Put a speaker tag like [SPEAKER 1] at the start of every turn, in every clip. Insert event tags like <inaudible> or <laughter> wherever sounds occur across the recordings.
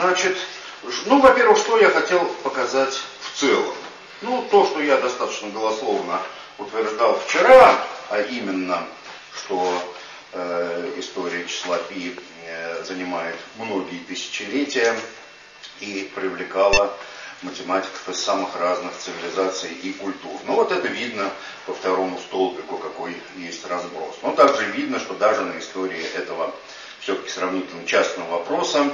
[SPEAKER 1] значит, ну, во-первых, что я хотел показать в целом. Ну, то, что я достаточно голословно утверждал вчера, а именно, что э, история числа Пи э, занимает многие тысячелетия и привлекала математиков из самых разных цивилизаций и культур. Ну вот это видно по второму столбику, какой есть разброс. Но также видно, что даже на истории этого все-таки сравнительно частного вопроса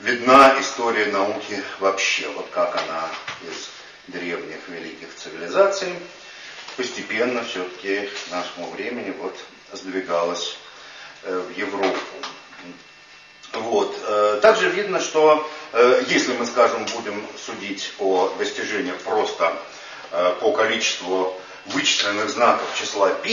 [SPEAKER 1] видна история науки вообще, вот как она из древних великих цивилизаций постепенно все-таки к нашему времени вот сдвигалась э, в Европу. Вот. Э, также видно, что э, если мы, скажем, будем судить о достижениях просто по количеству вычисленных знаков числа π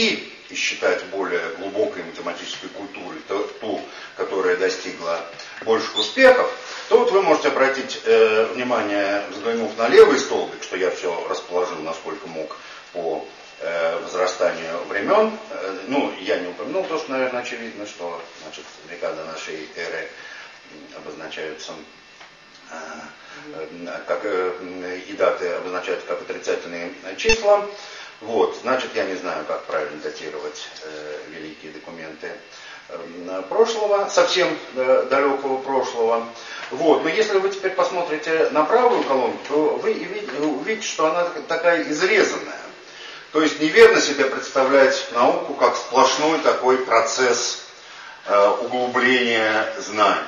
[SPEAKER 1] и считать более глубокой математической культурой, то, ту, которая достигла больших успехов, то вот вы можете обратить э, внимание, взглянув на левый столбик, что я все расположил насколько мог по э, возрастанию времен. Э, ну, я не упомянул то, что, наверное, очевидно, что значит, до нашей эры обозначаются э, э, как, э, и даты обозначают как отрицательные числа. Вот, значит, я не знаю, как правильно датировать э, великие документы э, прошлого, совсем э, далекого прошлого. Вот, но если вы теперь посмотрите на правую колонку, то вы увидите, что она такая изрезанная. То есть неверно себе представлять науку как сплошной такой процесс э, углубления знаний.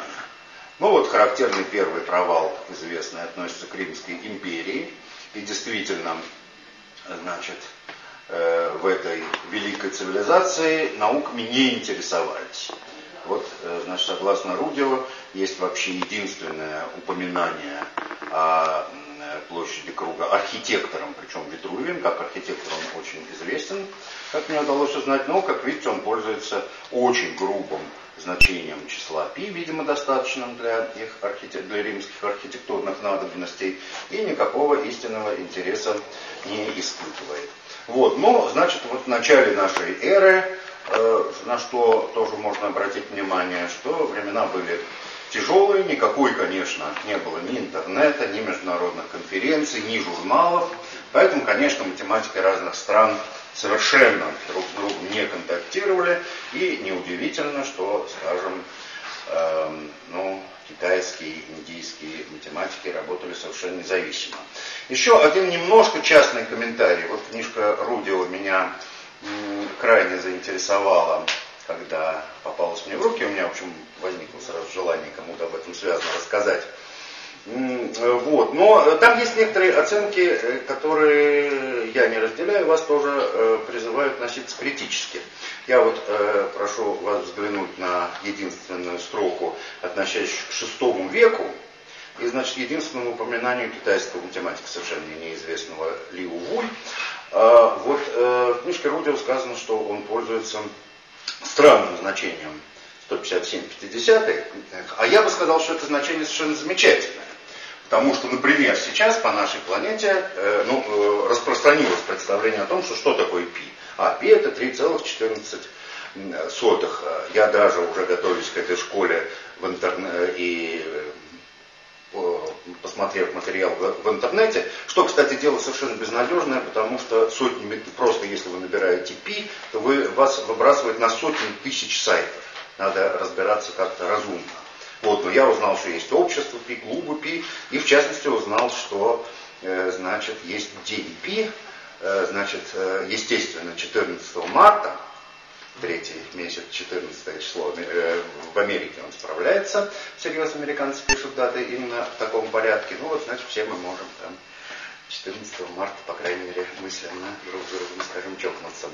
[SPEAKER 1] Ну вот характерный первый провал, известный, относится к Римской империи. И действительно, значит, Э, в этой великой цивилизации науками не интересовались. Вот, э, значит, согласно Рудио, есть вообще единственное упоминание о площади круга архитектором, причем Витрувием, как архитектор он очень известен, как мне удалось узнать, но, как видите, он пользуется очень грубым значением числа π, видимо, достаточным для, их архитек... для римских архитектурных надобностей, и никакого истинного интереса не испытывает. Вот, но, значит, вот в начале нашей эры, э, на что тоже можно обратить внимание, что времена были тяжелые, никакой, конечно, не было ни интернета, ни международных конференций, ни журналов, поэтому, конечно, математики разных стран совершенно друг с другом не контактировали, и неудивительно, что, скажем, э, ну, китайские, индийские математики работали совершенно независимо. Еще один немножко частный комментарий. Вот книжка Рудио меня крайне заинтересовала, когда попалась мне в руки. У меня, в общем, возникло сразу желание кому-то об этом связано рассказать. Вот. Но там есть некоторые оценки, э, которые я не разделяю, вас тоже э, призываю относиться критически. Я вот э, прошу вас взглянуть на единственную строку, относящуюся к шестому веку, и, значит, единственному упоминанию китайского математика, совершенно неизвестного Лиу Вуль. Э, вот э, в книжке Рудио сказано, что он пользуется странным значением 157-50, а я бы сказал, что это значение совершенно замечательное. Потому что, например, сейчас по нашей планете э, ну, э, распространилось представление о том, что что такое π. А π это 3,14 сотых. Я даже уже готовлюсь к этой школе в интернете и э, посмотрев материал в, в интернете, что, кстати, дело совершенно безнадежное, потому что сотни, просто если вы набираете пи, то вы, вас выбрасывает на сотни тысяч сайтов. Надо разбираться как-то разумно. Вот, но я узнал, что есть общество пи, клубы пи, и в частности узнал, что, э, значит, есть день пи, Э, значит, э, естественно, 14 марта, третий месяц, 14 число, э, в Америке он справляется, всерьез американцы пишут даты именно в таком порядке, ну вот, значит, все мы можем там 14 марта, по крайней мере, мысленно друг с другом, скажем, чокнуться.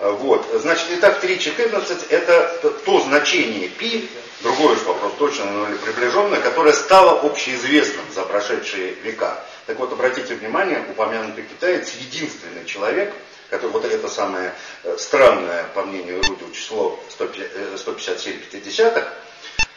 [SPEAKER 1] Вот, значит, итак, 3.14 это то значение π, другой уж вопрос, точно оно или приближенное, которое стало общеизвестным за прошедшие века. Так вот, обратите внимание, упомянутый китаец единственный человек, который вот это самое э, странное, по мнению Рудио, число 157 50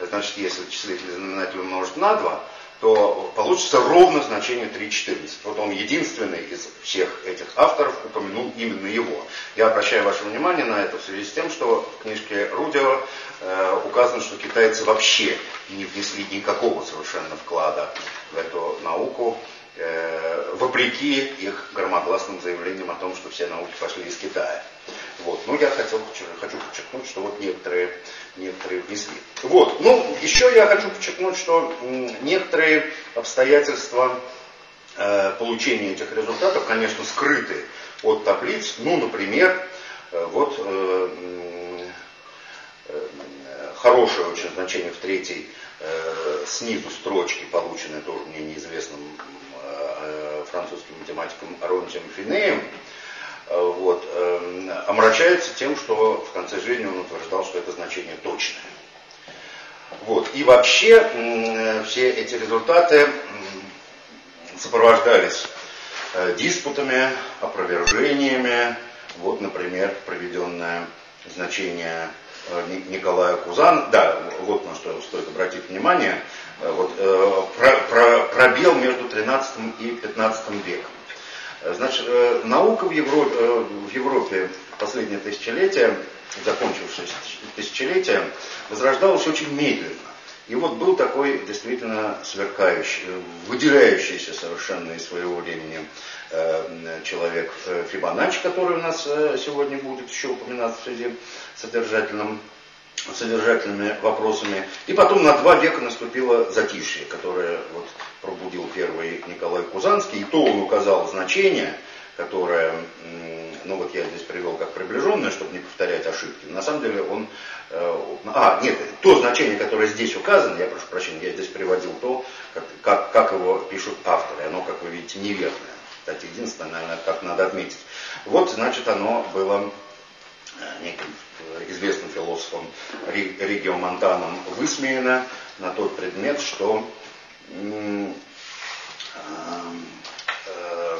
[SPEAKER 1] значит, если числитель знаменатель умножить на 2, то получится ровно значение 3.14. Вот он единственный из всех этих авторов упомянул именно его. Я обращаю ваше внимание на это в связи с тем, что в книжке Рудева э, указано, что китайцы вообще не внесли никакого совершенно вклада в эту науку, э, вопреки их громогласным заявлениям о том, что все науки пошли из Китая. Вот. Ну, я хотел, хочу подчеркнуть, что вот некоторые, некоторые внесли. Вот. Ну, еще я хочу подчеркнуть, что некоторые обстоятельства э, получения этих результатов, конечно, скрыты от таблиц. Ну, например, э, вот э, э, хорошее очень значение в третьей э, снизу строчки, полученной тоже мне неизвестным французским математиком Аронтием Финеем, Э, вот, эм, омрачается тем, что в конце жизни он утверждал, что это значение точное. Вот. И вообще все эти результаты сопровождались э, диспутами, опровержениями. Вот, например, проведенное значение э, Николая Кузан, да, вот на что стоит обратить внимание, вот, про, про, пробел между 13 и 15 веком. Значит, э, наука в Европе, э, в Европе последнее тысячелетие, закончившееся тысячелетие, возрождалась очень медленно. И вот был такой действительно сверкающий, выделяющийся совершенно из своего времени э, человек Фибоначчи, который у нас сегодня будет еще упоминаться в связи с содержательным содержательными вопросами. И потом на два века наступило затишье, которое вот пробудил первый Николай Кузанский. И то он указал значение, которое, ну вот я здесь привел как приближенное, чтобы не повторять ошибки. На самом деле он... Э, а, нет, то значение, которое здесь указано, я прошу прощения, я здесь приводил то, как, как, его пишут авторы. Оно, как вы видите, неверное. Кстати, единственное, наверное, как надо отметить. Вот, значит, оно было неким известным философом Ригио Монтаном высмеяно на тот предмет, что, э,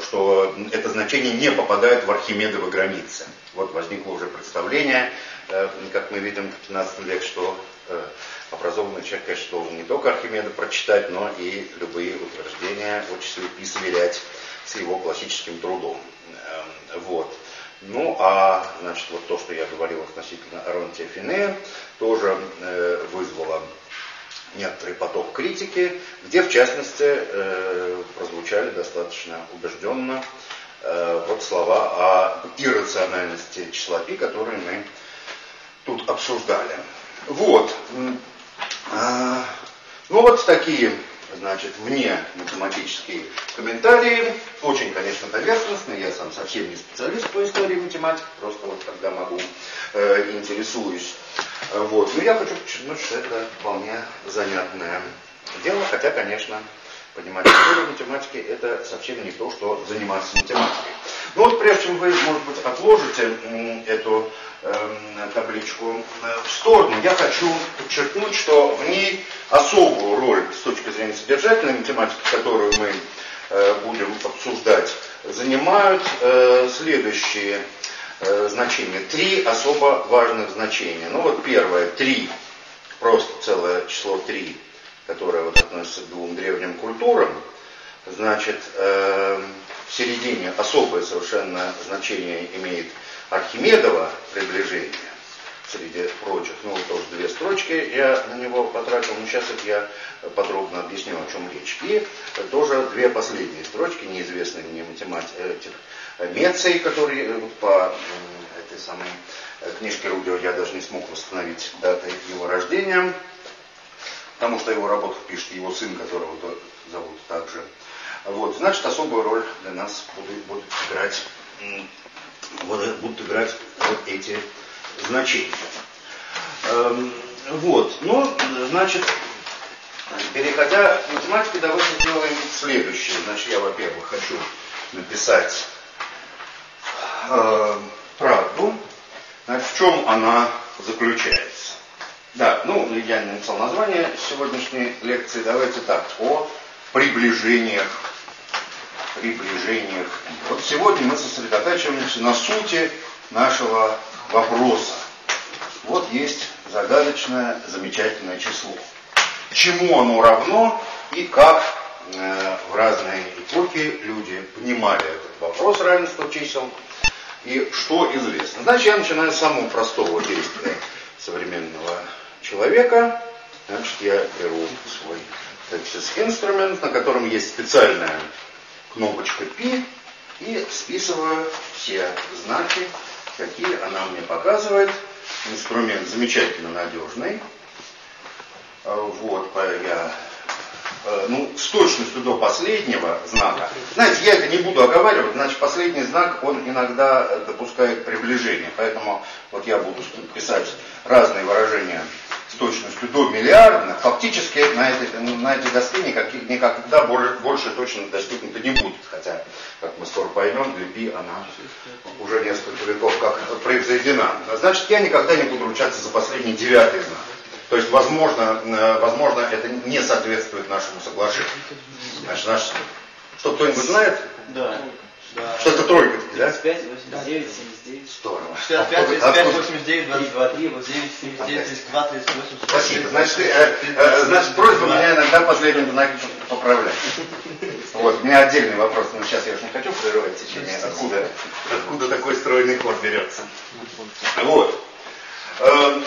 [SPEAKER 1] что это значение не попадает в архимедовы границы. Вот возникло уже представление, э, как мы видим в 15 веке, что э, образованный человек, конечно, должен не только Архимеда прочитать, но и любые утверждения отчества и сверять с его классическим трудом. Вот. Ну, а, значит, вот то, что я говорил относительно Аронтия Фине, тоже э, вызвало некоторый поток критики, где, в частности, э, прозвучали достаточно убежденно э, вот слова о иррациональности числа пи, которые мы тут обсуждали. Вот. А, ну, вот такие значит, вне математические комментарии. Очень, конечно, поверхностные. Я сам совсем не специалист по истории математики, просто вот когда могу, э, интересуюсь. Вот. Но я хочу подчеркнуть, что это вполне занятное дело, хотя, конечно, понимать историю математики это совсем не то, что заниматься математикой. Ну вот прежде чем вы, может быть, отложите эту Эм, табличку э, в сторону, я хочу подчеркнуть, что в ней особую роль с точки зрения содержательной математики, которую мы э, будем обсуждать, занимают э, следующие значения. Три особо важных значения. Ну вот первое, три, просто целое число три, которое вот относится к двум древним культурам. Значит, в середине особое совершенно значение имеет Архимедова приближение среди прочих, ну тоже две строчки я на него потратил, но сейчас это я подробно объясню, о чем речь. И тоже две последние строчки, неизвестные мне математик Мецей, который вот по этой самой книжке Рудио я даже не смог восстановить даты его рождения, потому что его работу пишет его сын, которого зовут также. Вот, значит, особую роль для нас будет, будет играть будут играть вот эти значения. Эм, вот, ну, значит, переходя к математике, давайте сделаем следующее. Значит, я, во-первых, хочу написать э, правду. Значит, в чем она заключается? Да, ну, я написал название сегодняшней лекции. Давайте так, о приближениях приближениях. Вот сегодня мы сосредотачиваемся на сути нашего вопроса. Вот есть загадочное, замечательное число. Чему оно равно, и как э, в разные эпохи люди понимали этот вопрос равенства чисел и что известно. Значит, я начинаю с самого простого действия современного человека. Значит, я беру свой Texas Instrument, на котором есть специальная кнопочка P, и списываю все знаки, какие она мне показывает. Инструмент замечательно надежный. А, вот, я Э, ну, с точностью до последнего знака. Знаете, я это не буду оговаривать, значит, последний знак, он иногда допускает приближение. Поэтому вот я буду писать разные выражения с точностью до миллиардных. Фактически на этой, на этой доске никак, никогда больше точно достигнуто не будет. Хотя, как мы скоро поймем, для пи она уже несколько веков как произведена. Значит, я никогда не буду ручаться за последний девятый знак. То есть, возможно, э, возможно, это не соответствует нашему соглашению. Значит, наш... Что, кто-нибудь знает?
[SPEAKER 2] Да.
[SPEAKER 1] Что это тройка,
[SPEAKER 2] да? 35, 89, 79.
[SPEAKER 1] Здорово.
[SPEAKER 2] 65, 35, 89, 22, 3, 89, 79, 32, 38,
[SPEAKER 1] Спасибо. Значит, э, э, значит, просьба меня иногда последним знаки поправлять. Вот, у меня отдельный вопрос, но сейчас я уж не хочу прерывать течение, откуда, откуда такой стройный ход берется. Вот. Эм,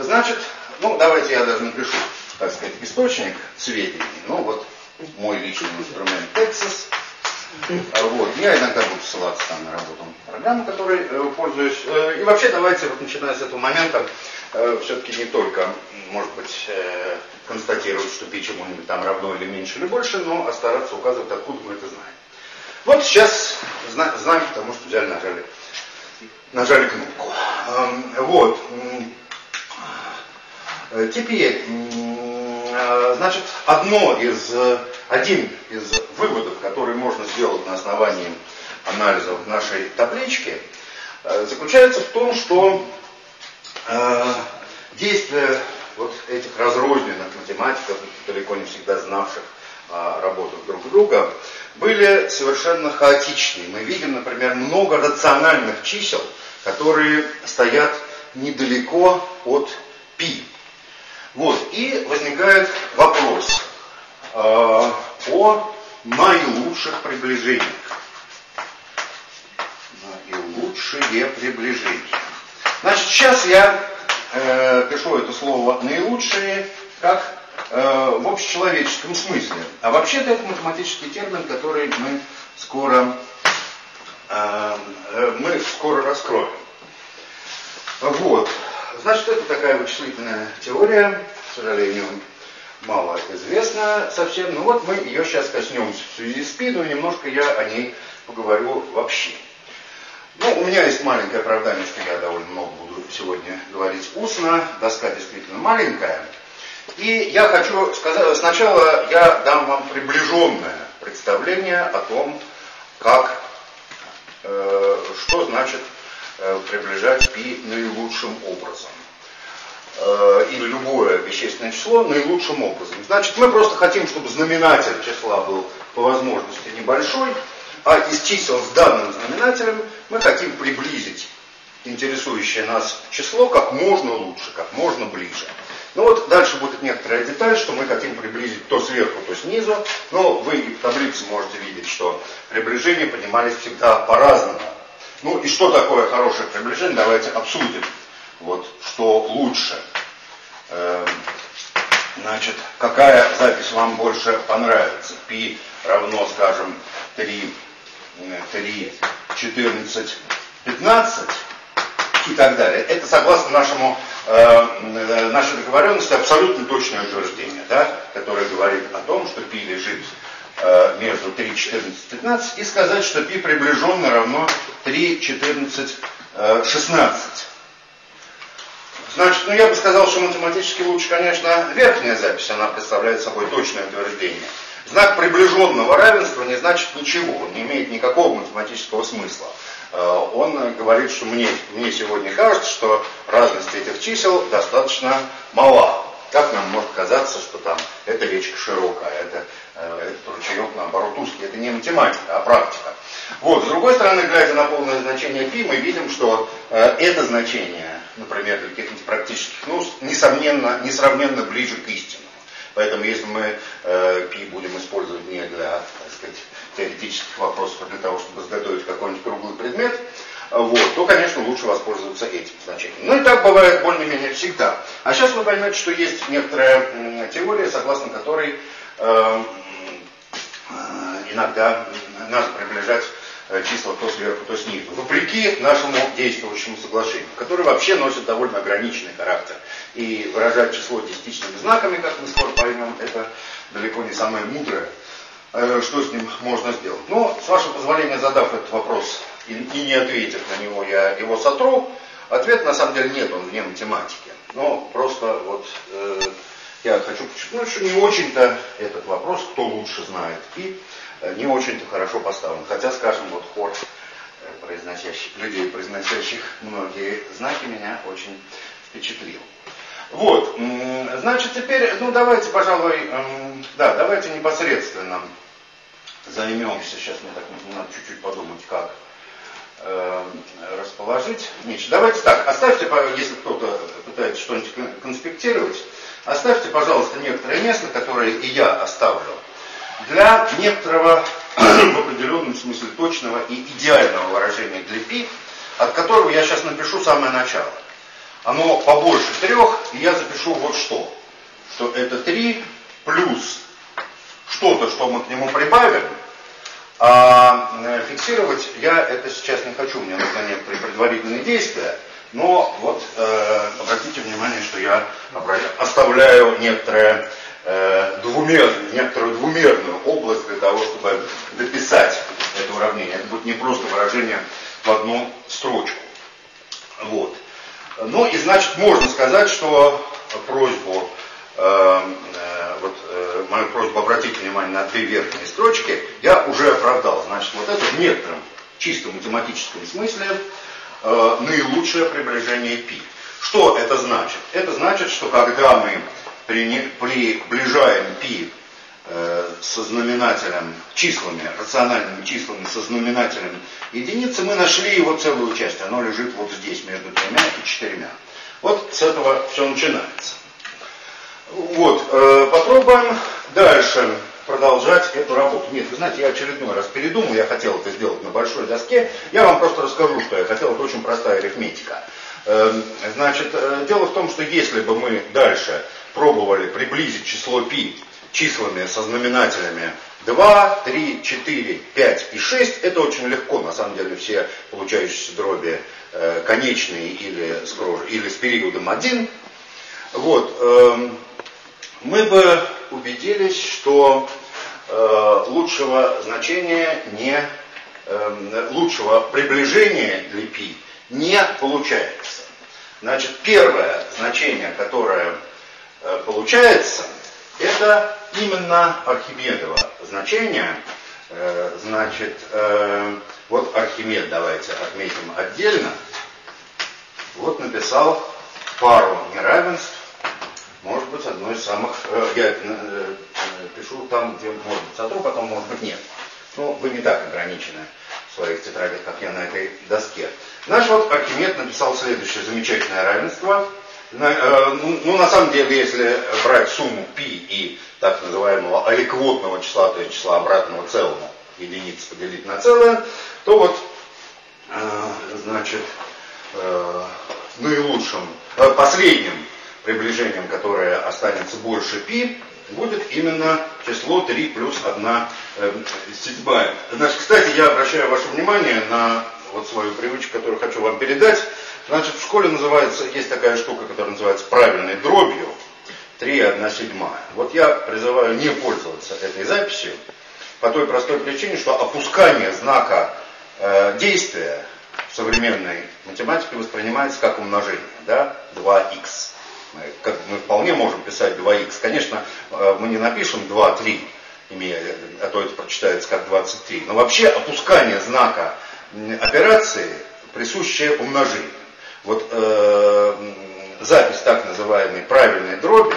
[SPEAKER 1] значит, ну, давайте я даже напишу, так сказать, источник сведений. Ну, вот мой личный инструмент Texas. А вот. Я иногда буду ссылаться там на работу программы, которой э, пользуюсь. Э, и вообще давайте, вот начиная с этого момента, э, все-таки не только, может быть, э, констатировать, что пи чему-нибудь там равно или меньше или больше, но а стараться указывать, откуда мы это знаем. Вот сейчас знаем, потому что взяли, нажали, нажали кнопку. Эм, вот. Э, теперь, э, значит, одно из, э, один из выводов, который можно сделать на основании анализов нашей таблички, заключается в том, что действия вот этих разрозненных математиков, далеко не всегда знавших о работах друг друга, были совершенно хаотичны. Мы видим, например, много рациональных чисел, которые стоят недалеко от π. Вот, и возникает вопрос э, о наилучших приближениях. Наилучшие приближения. Значит, сейчас я э, пишу это слово наилучшие как э, в общечеловеческом смысле. А вообще-то это математический термин, который мы скоро, э, э мы скоро раскроем. Вот. Значит, это такая вычислительная теория, к сожалению, мало известна совсем. Но вот мы ее сейчас коснемся в связи с ПИ, но немножко я о ней поговорю вообще. Ну, у меня есть маленькое оправдание, что я довольно много буду сегодня говорить устно. Доска действительно маленькая. И я хочу сказать, сначала я дам вам приближенное представление о том, как, э, что значит приближать π наилучшим образом. Э, или любое вещественное число наилучшим образом. Значит, мы просто хотим, чтобы знаменатель числа был по возможности небольшой, а из чисел с данным знаменателем мы хотим приблизить интересующее нас число как можно лучше, как можно ближе. Ну вот дальше будет некоторая деталь, что мы хотим приблизить то сверху, то снизу, но вы в таблице можете видеть, что приближения поднимались всегда по-разному. Ну и что такое хорошее приближение, давайте обсудим. Вот что лучше. Эм, значит, какая запись вам больше понравится? Пи равно, скажем, 3, 3, 14, 15 и так далее. Это согласно нашему, э, нашей договоренности абсолютно точное утверждение, да, которое говорит о том, что пи лежит Э, между 3, 14, 15 и сказать, что π приближенно равно 3, 14, 16. Значит, ну я бы сказал, что математически лучше, конечно, верхняя запись, она представляет собой точное утверждение. Знак приближенного равенства не значит ничего, он не имеет никакого математического смысла. Э, он говорит, что мне, мне сегодня кажется, что разность этих чисел достаточно мала. Как нам может казаться, что там эта речка широкая, это, э, этот ручеек наоборот узкий. Это не математика, а практика. Вот, с другой стороны, глядя на полное значение π, мы видим, что э, это значение, например, для каких-нибудь практических наук, несомненно, несравненно ближе к истинному. Поэтому если мы э, пи будем использовать не для, так сказать, теоретических вопросов, а для того, чтобы изготовить какой-нибудь круглый предмет, вот, то, конечно, лучше воспользоваться этим значением. Ну и так бывает более-менее всегда. А сейчас вы поймете, что есть некоторая теория, согласно которой э, э, иногда надо приближать Э, числа то сверху, то снизу, вопреки нашему действующему соглашению, которое вообще носит довольно ограниченный характер. И выражать число десятичными знаками, как мы скоро поймем, это далеко не самое мудрое, э, что с ним можно сделать. Но, с вашего позволения, задав этот вопрос и не ответив на него, я его сотру. Ответ на самом деле нет, он вне математики. Но просто вот э, я хочу подчеркнуть, что не очень-то этот вопрос, кто лучше знает. И Э, не очень-то хорошо поставлен. Хотя, скажем, вот хор э, произносящих, людей, произносящих многие знаки, меня очень впечатлил. Вот, значит, теперь, ну давайте, пожалуй, эм, да, давайте непосредственно займемся, сейчас мне так надо чуть-чуть подумать, как э, расположить. Значит, давайте так, оставьте, если кто-то пытается что-нибудь конспектировать, оставьте, пожалуйста, некоторое место, которое и я оставлю для некоторого <clears throat> в определенном смысле точного и идеального выражения для пи, от которого я сейчас напишу самое начало. Оно побольше трех, и я запишу вот что. Что это три плюс что-то, что мы к нему прибавим, а э, фиксировать я это сейчас не хочу, мне нужны некоторые предварительные действия, но вот э, обратите внимание, что я оставляю некоторое э, двумерную, некоторую двумерную область для того, чтобы дописать это уравнение. Это будет не просто выражение в одну строчку. Вот. Ну и значит можно сказать, что просьбу, э, э, вот э, мою просьбу обратить внимание на две верхние строчки, я уже оправдал. Значит, вот это в некотором чисто математическом смысле э, наилучшее приближение π. Что это значит? Это значит, что когда мы приближаем π э, со знаменателем, числами, рациональными числами со знаменателем единицы, мы нашли его целую часть. Оно лежит вот здесь, между тремя и четырьмя. Вот с этого все начинается. Вот, э, попробуем дальше продолжать эту работу. Нет, вы знаете, я очередной раз передумал, я хотел это сделать на большой доске. Я вам просто расскажу, что я хотел, это очень простая арифметика. Эм, значит, э, дело в том, что если бы мы дальше пробовали приблизить число π числами со знаменателями 2, 3, 4, 5 и 6, это очень легко. На самом деле все получающиеся дроби э, конечные или с, или с периодом 1. Вот, э, мы бы убедились, что э, лучшего значения не, э, лучшего приближения для π не получается. Значит, первое значение, которое Э, получается, это именно Архимедово значение. Э, значит, э, вот Архимед давайте отметим отдельно. Вот написал пару неравенств, может быть, одно из самых, я пишу там, где может быть сотру, потом может быть нет. Ну, вы не так ограничены в своих тетрадях, как я на этой доске. Наш вот Архимед написал следующее замечательное равенство – Э, ну, ну, на самом деле, если брать сумму π и так называемого аликвотного числа, то есть числа обратного целому, единицы поделить на целое, то вот, э, значит, э, наилучшим, последним приближением, которое останется больше π, будет именно число 3 плюс 1 седьмая. Значит, кстати, я обращаю ваше внимание на вот свою привычку, которую хочу вам передать. Значит, в школе называется, есть такая штука, которая называется правильной дробью. 3 1 седьмая. Вот я призываю не пользоваться этой записью по той простой причине, что опускание знака э, действия в современной математике воспринимается как умножение. Да? 2х. Мы, как, мы вполне можем писать 2х. Конечно, э, мы не напишем 2, 3, имея, а то это прочитается как 23. Но вообще опускание знака операции присущее умножению. Вот э, запись так называемой правильной дроби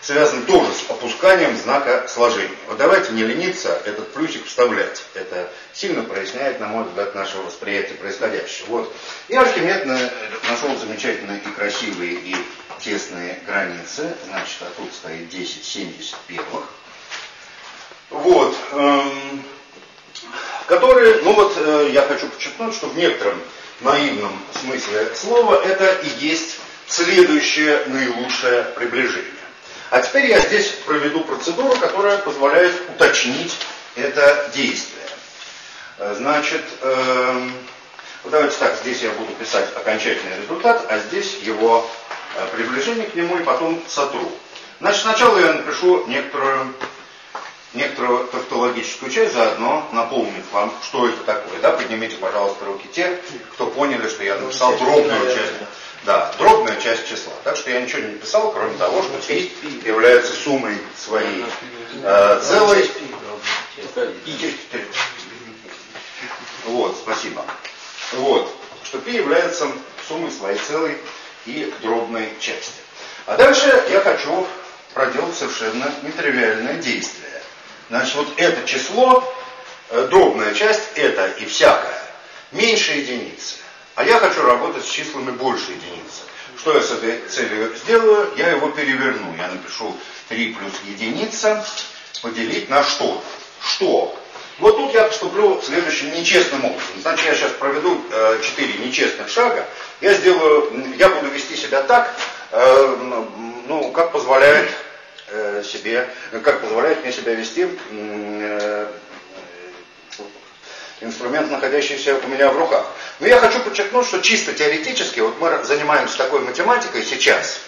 [SPEAKER 1] связана тоже с опусканием знака сложения. Вот давайте не лениться этот плюсик вставлять. Это сильно проясняет, на мой взгляд, наше восприятие происходящего. Вот. И Архимед нашел замечательные и красивые, и тесные границы. Значит, а тут стоит 10 71 Вот. Эм, которые, ну вот э, я хочу подчеркнуть, что в некотором наивном смысле слова это и есть следующее наилучшее приближение. А теперь я здесь проведу процедуру, которая позволяет уточнить это действие. Э, значит, э, давайте так, здесь я буду писать окончательный результат, а здесь его приближение к нему и потом сотру. Значит, сначала я напишу некоторую, некоторую тавтологическую часть, заодно напомнить вам, что это такое. Да? Поднимите, пожалуйста, руки те, кто поняли, что я написал дробную часть. Да, дробная часть числа. Так что я ничего не написал, кроме того, что пи является суммой своей э, целой. Вот, спасибо. Вот, что π является суммой своей целой и дробной части. А дальше я хочу проделать совершенно нетривиальное действие. Значит, вот это число, э, дробная часть, это и всякое, меньше единицы. А я хочу работать с числами больше единицы. Что я с этой целью сделаю? Я его переверну. Я напишу 3 плюс единица поделить на что? Что? Вот тут я поступлю следующим нечестным образом. Значит, я сейчас проведу э, 4 нечестных шага. Я сделаю, я буду вести себя так, э, ну, как позволяет э, себе, как позволяет мне себя вести э, инструмент, находящийся у меня в руках. Но я хочу подчеркнуть, что чисто теоретически, вот мы занимаемся такой математикой сейчас,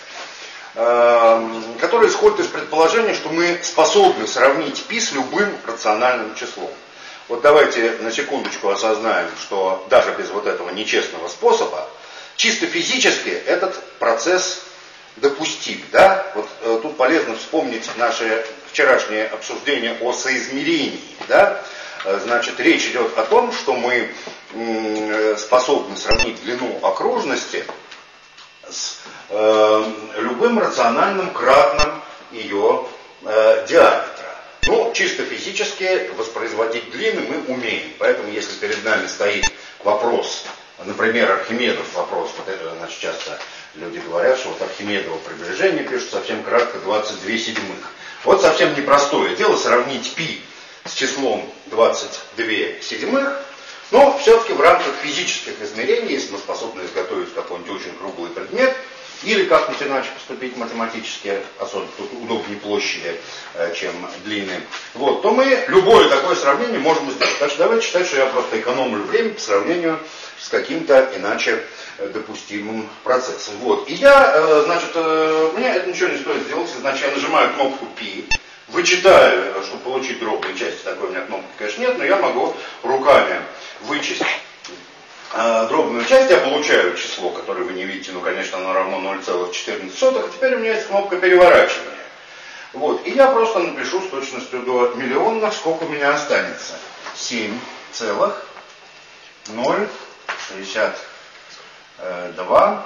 [SPEAKER 1] эм, которая исходит из предположения, что мы способны сравнить π с любым рациональным числом. Вот давайте на секундочку осознаем, что даже без вот этого нечестного способа, чисто физически этот процесс допустим. Да? Вот э, тут полезно вспомнить наше вчерашнее обсуждение о соизмерении. Да? Э, значит, речь идет о том, что мы способны сравнить длину окружности с э, любым рациональным кратным ее э, диаметра. Ну, чисто физически воспроизводить длины мы умеем. Поэтому, если перед нами стоит вопрос, например, Архимедов вопрос, вот это, значит, часто люди говорят, что вот Архимедово приближение пишут совсем кратко 22 седьмых. Вот совсем непростое дело сравнить π с числом 22 седьмых, но все-таки в рамках физических измерений, если мы способны изготовить какой-нибудь очень круглый предмет, или как-нибудь иначе поступить математически, особенно тут удобнее площади, э, чем длины, вот, то мы любое такое сравнение можем сделать. Так что давайте считать, что я просто экономлю время по сравнению с каким-то иначе э, допустимым процессом. Вот. И я, э, значит, мне это ничего не стоит сделать, значит, я нажимаю кнопку P, вычитаю, чтобы получить дробные части, такой у меня кнопки, конечно, нет, но я могу руками вычесть э, дробную часть, я получаю число, которое вы не видите, но, конечно, оно равно 0,14, а теперь у меня есть кнопка переворачивания. Вот, и я просто напишу с точностью до миллионных, сколько у меня останется. 7 целых 0,62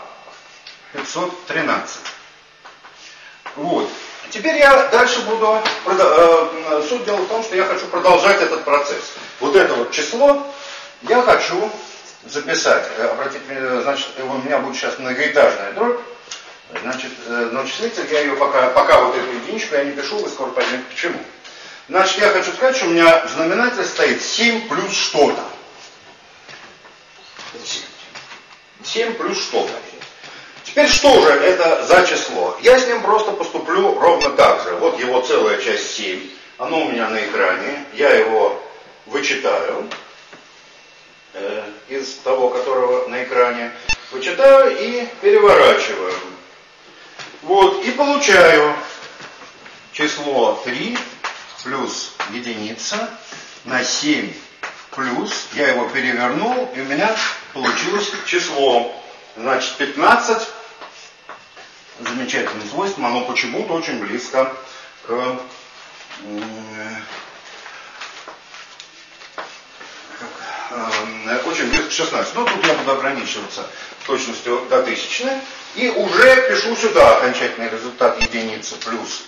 [SPEAKER 1] 513. Вот. Теперь я дальше буду, э, суть дела в том, что я хочу продолжать этот процесс. Вот это вот число я хочу записать. Э, обратите внимание, значит, у меня будет сейчас многоэтажная дробь. Значит, э, но числитель я ее пока, пока вот эту единичку я не пишу, вы скоро поймете почему. Значит, я хочу сказать, что у меня в знаменателе стоит 7 плюс что-то. 7 плюс что-то. Теперь что же это за число? Я с ним просто поступлю ровно так же. Вот его целая часть 7. Оно у меня на экране. Я его вычитаю э, из того, которого на экране. Вычитаю и переворачиваю. Вот, и получаю число 3 плюс единица на 7 плюс. Я его перевернул, и у меня получилось число. Значит, 15 замечательным свойством, оно почему-то очень близко к э, очень близко к 16. Но тут я буду ограничиваться точностью до тысячной. И уже пишу сюда окончательный результат единицы плюс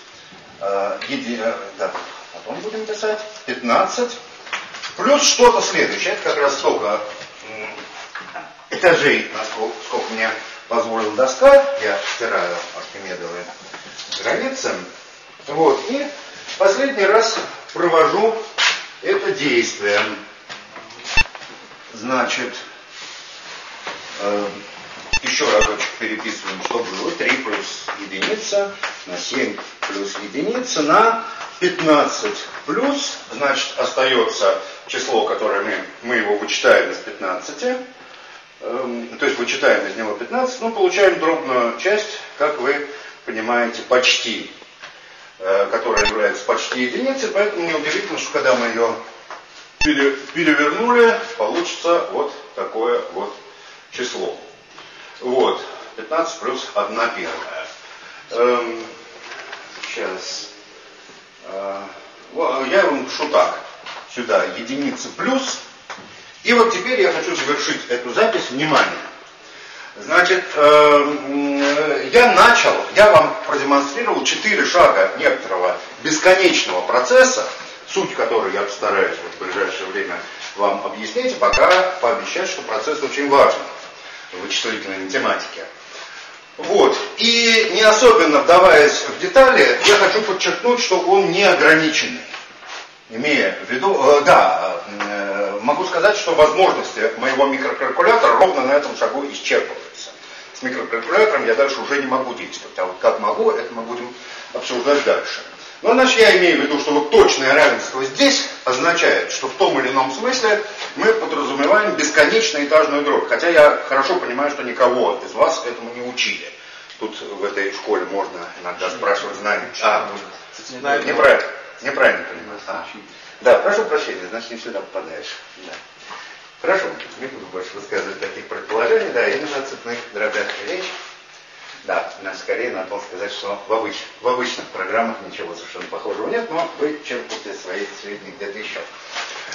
[SPEAKER 1] э, еди, э, да, потом будем писать 15 плюс что-то следующее. Это как раз столько этажей, насколько сколько мне позволил доска, я стираю архимедовые границы. Вот, и последний раз провожу это действие. Значит, э, еще разочек переписываем, что было. 3 плюс единица на 7 плюс единица на 15 плюс, значит, остается число, которое мы, мы его вычитаем из 15, эм, то есть вычитаем из него 15, но получаем дробную часть, как вы понимаете, почти, э, которая является почти единицей, поэтому неудивительно, что когда мы ее перевернули, получится вот такое вот число. Вот, 15 плюс 1 первая. Эм, сейчас. Э, я вам пишу так. Сюда единица плюс. И вот теперь я хочу завершить эту запись. Внимание. Значит, э, я начал, я вам продемонстрировал четыре шага некоторого бесконечного процесса, суть которой я постараюсь вот в ближайшее время вам объяснить, и пока пообещать, что процесс очень важен в вычислительной математике. Вот. И не особенно вдаваясь в детали, я хочу подчеркнуть, что он не ограниченный. Имея в виду, э, да, э, могу сказать, что возможности моего микрокалькулятора ровно на этом шагу исчерпываются. С микрокалькулятором я дальше уже не могу действовать, а вот как могу, это мы будем обсуждать дальше. Но значит я имею в виду, что вот точное равенство здесь означает, что в том или ином смысле мы подразумеваем бесконечно этажную дробь. Хотя я хорошо понимаю, что никого из вас этому не учили. Тут в этой школе можно иногда спрашивать знания. А, неправильно, неправильно понимаю. А. Да, прошу прощения, значит не сюда попадаешь. Да. Хорошо, не буду больше высказывать таких предположений, да, именно о цепных дробях речь. Да, скорее надо было сказать, что в, обыч, в обычных программах ничего совершенно похожего нет, но вы черпаете свои сведения где-то еще.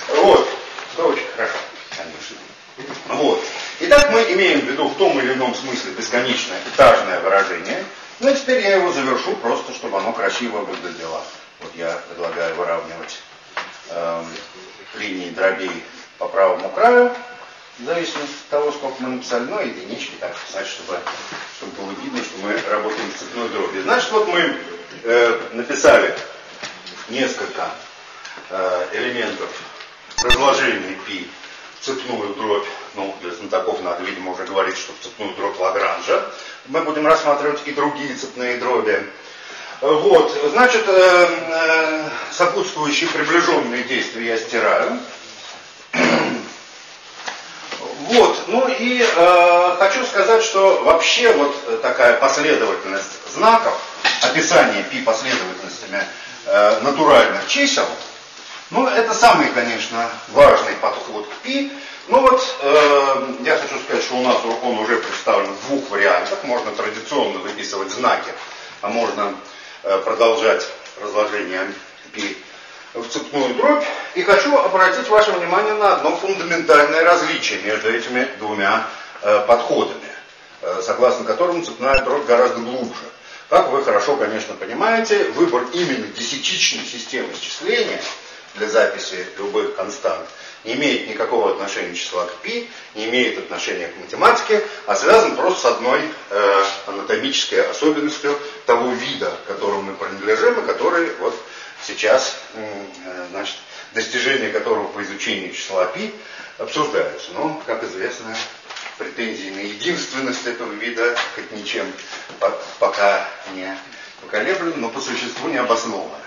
[SPEAKER 1] Вот, что очень хорошо, конечно. Вот. Итак, мы имеем в виду в том или ином смысле бесконечное этажное выражение. Ну и теперь я его завершу просто, чтобы оно красиво выглядело. Вот я предлагаю выравнивать э, линии дробей по правому краю в зависимости от того, сколько мы написали, ну, единички, так, значит, чтобы, чтобы было видно, что мы работаем с цепной дробью. Значит, вот мы э, написали несколько э, элементов разложения π в цепную дробь. Ну, для знатоков надо, видимо, уже говорить, что в цепную дробь Лагранжа. Мы будем рассматривать и другие цепные дроби. Вот, значит, э, э, сопутствующие приближенные действия я стираю. Вот, ну и э, хочу сказать, что вообще вот такая последовательность знаков, описание пи последовательностями э, натуральных чисел, ну это самый, конечно, важный подход к пи. Ну вот, э, я хочу сказать, что у нас он уже представлен в двух вариантах. Можно традиционно выписывать знаки, а можно э, продолжать разложение пи в цепную дробь. И хочу обратить ваше внимание на одно фундаментальное различие между этими двумя э, подходами, э, согласно которым цепная дробь гораздо глубже. Как вы хорошо, конечно, понимаете, выбор именно десятичной системы счисления для записи любых констант не имеет никакого отношения числа к π, не имеет отношения к математике, а связан просто с одной э, анатомической особенностью того вида, которому мы принадлежим, и который вот сейчас, э, значит, достижения которого по изучению числа π обсуждаются. Но, как известно, претензии на единственность этого вида хоть ничем пока не поколеблены, но по существу не обоснованы.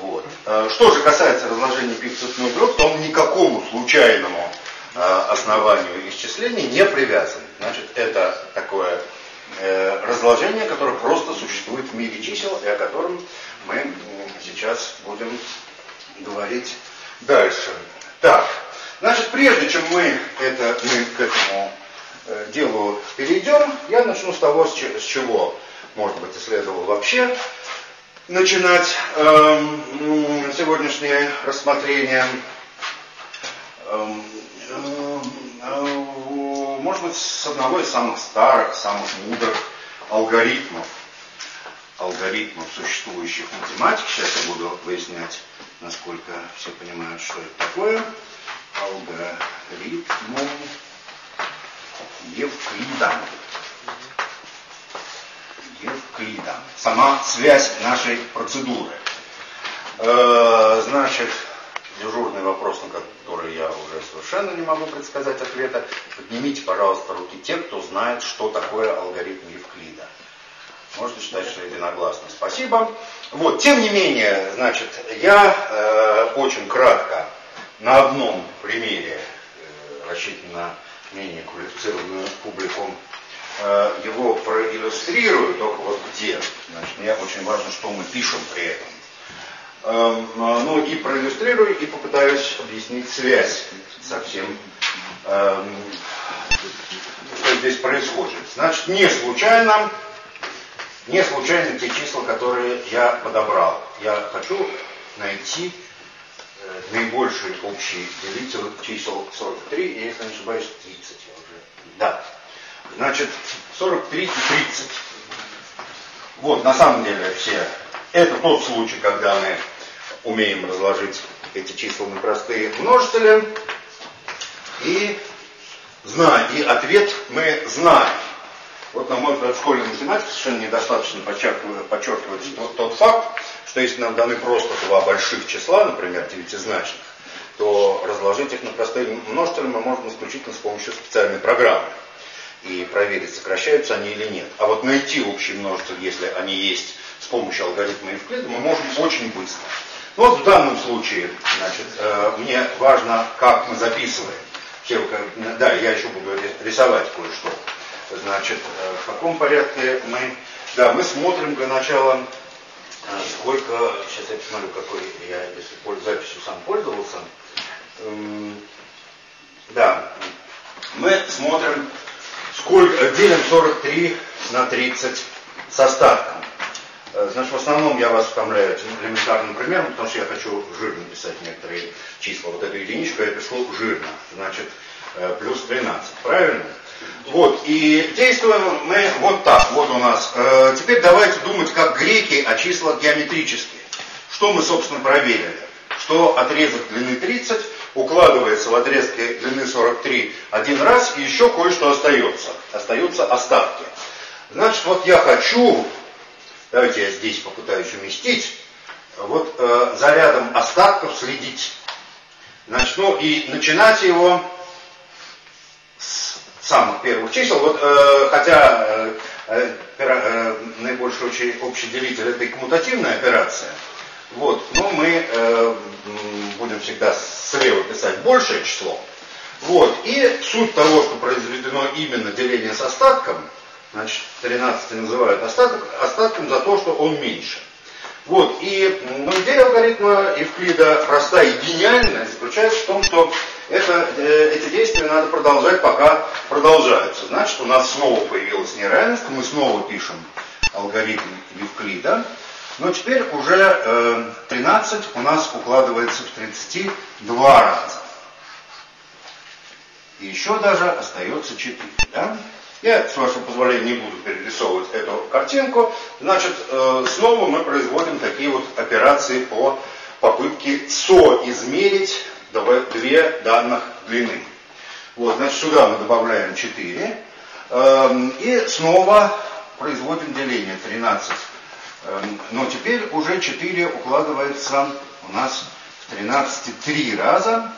[SPEAKER 1] Вот. Э, что же касается разложения π в цветную дробь, то он никакому случайному э, основанию исчисления не привязан. Значит, это такое разложение, которое просто существует в мире чисел и о котором мы сейчас будем говорить дальше. Так, значит, прежде чем мы, это, мы к этому э, делу перейдем, я начну с того, с, с чего, может быть, и следовало вообще начинать э, сегодняшнее рассмотрение. Эм, э, э, может быть, с одного из самых старых, самых мудрых алгоритмов алгоритмов, существующих в математике. Сейчас я буду выяснять, насколько все понимают, что это такое. Алгоритмом Евклида. Евклида. Сама связь нашей процедуры. Э, значит, дежурный вопрос, на который я уже совершенно не могу предсказать ответа. Поднимите, пожалуйста, руки те, кто знает, что такое алгоритм Евклида. Можете считать, что единогласно. Спасибо. Вот, тем не менее, значит, я э, очень кратко на одном примере, э, рассчитан на менее квалифицированную публику, э, его проиллюстрирую, только вот где. Значит, мне очень важно, что мы пишем при этом. Эм, ну и проиллюстрирую и попытаюсь объяснить связь со всем, эм, что здесь происходит. Значит, не случайно, не случайно те числа, которые я подобрал. Я хочу найти э, наибольший общий делитель чисел 43 и, если не ошибаюсь, 30. Я уже... Да. Значит, 43 и 30. Вот, на самом деле, все. Это тот случай, когда мы умеем разложить эти числа на простые множители. И, зная, и ответ мы знаем. Вот, на мой взгляд, в школе математики совершенно недостаточно подчеркивать, подчеркивать тот, тот факт, что если нам даны просто два больших числа, например, девятизначных, то разложить их на простые множители мы можем исключительно с помощью специальной программы и проверить, сокращаются они или нет. А вот найти общий множитель, если они есть с помощью алгоритма Евклида, мы можем очень быстро. Ну вот в данном случае, значит, э, мне важно, как мы записываем. Да, я еще буду рисовать кое-что. Значит, э, в каком порядке мы... Да, мы смотрим для начала, э, сколько... Сейчас я посмотрю, какой я, если записью сам пользовался. Эм, да, мы смотрим, сколько делим 43 на 30 с остатком. Э, значит, в основном я вас утомляю элементарным примером, потому что я хочу жирно писать некоторые числа. Вот эту единичку я пишу жирно, значит, плюс 13, правильно? Вот, и действуем мы вот так, вот у нас. Э, теперь давайте думать, как греки о числах геометрические. Что мы, собственно, проверили? Что отрезок длины 30 укладывается в отрезке длины 43 один раз, и еще кое-что остается. Остаются остатки. Значит, вот я хочу, давайте я здесь попытаюсь уместить, вот э, за рядом остатков следить. Значит, ну и начинать его самых первых чисел. Вот, э, хотя э, э, э, наибольший общий, делитель это и коммутативная операция, вот, но мы э, будем всегда слева писать большее число. Вот, и суть того, что произведено именно деление с остатком, значит, 13 называют остаток, остатком за то, что он меньше. Вот, и ну, идея алгоритма Евклида простая и гениальная заключается в том, что это, э, эти действия надо продолжать, пока продолжаются. Значит, у нас снова появилось неравенство, мы снова пишем алгоритм Евклида, но теперь уже э, 13 у нас укладывается в 32 раза. И еще даже остается 4. Да? Я, с вашего позволения, не буду перерисовывать эту картинку. Значит, э, снова мы производим такие вот операции по попытке соизмерить две данных длины. Вот, значит, сюда мы добавляем 4. Эм, и снова производим деление 13. Эм, но теперь уже 4 укладывается у нас в 13 три раза.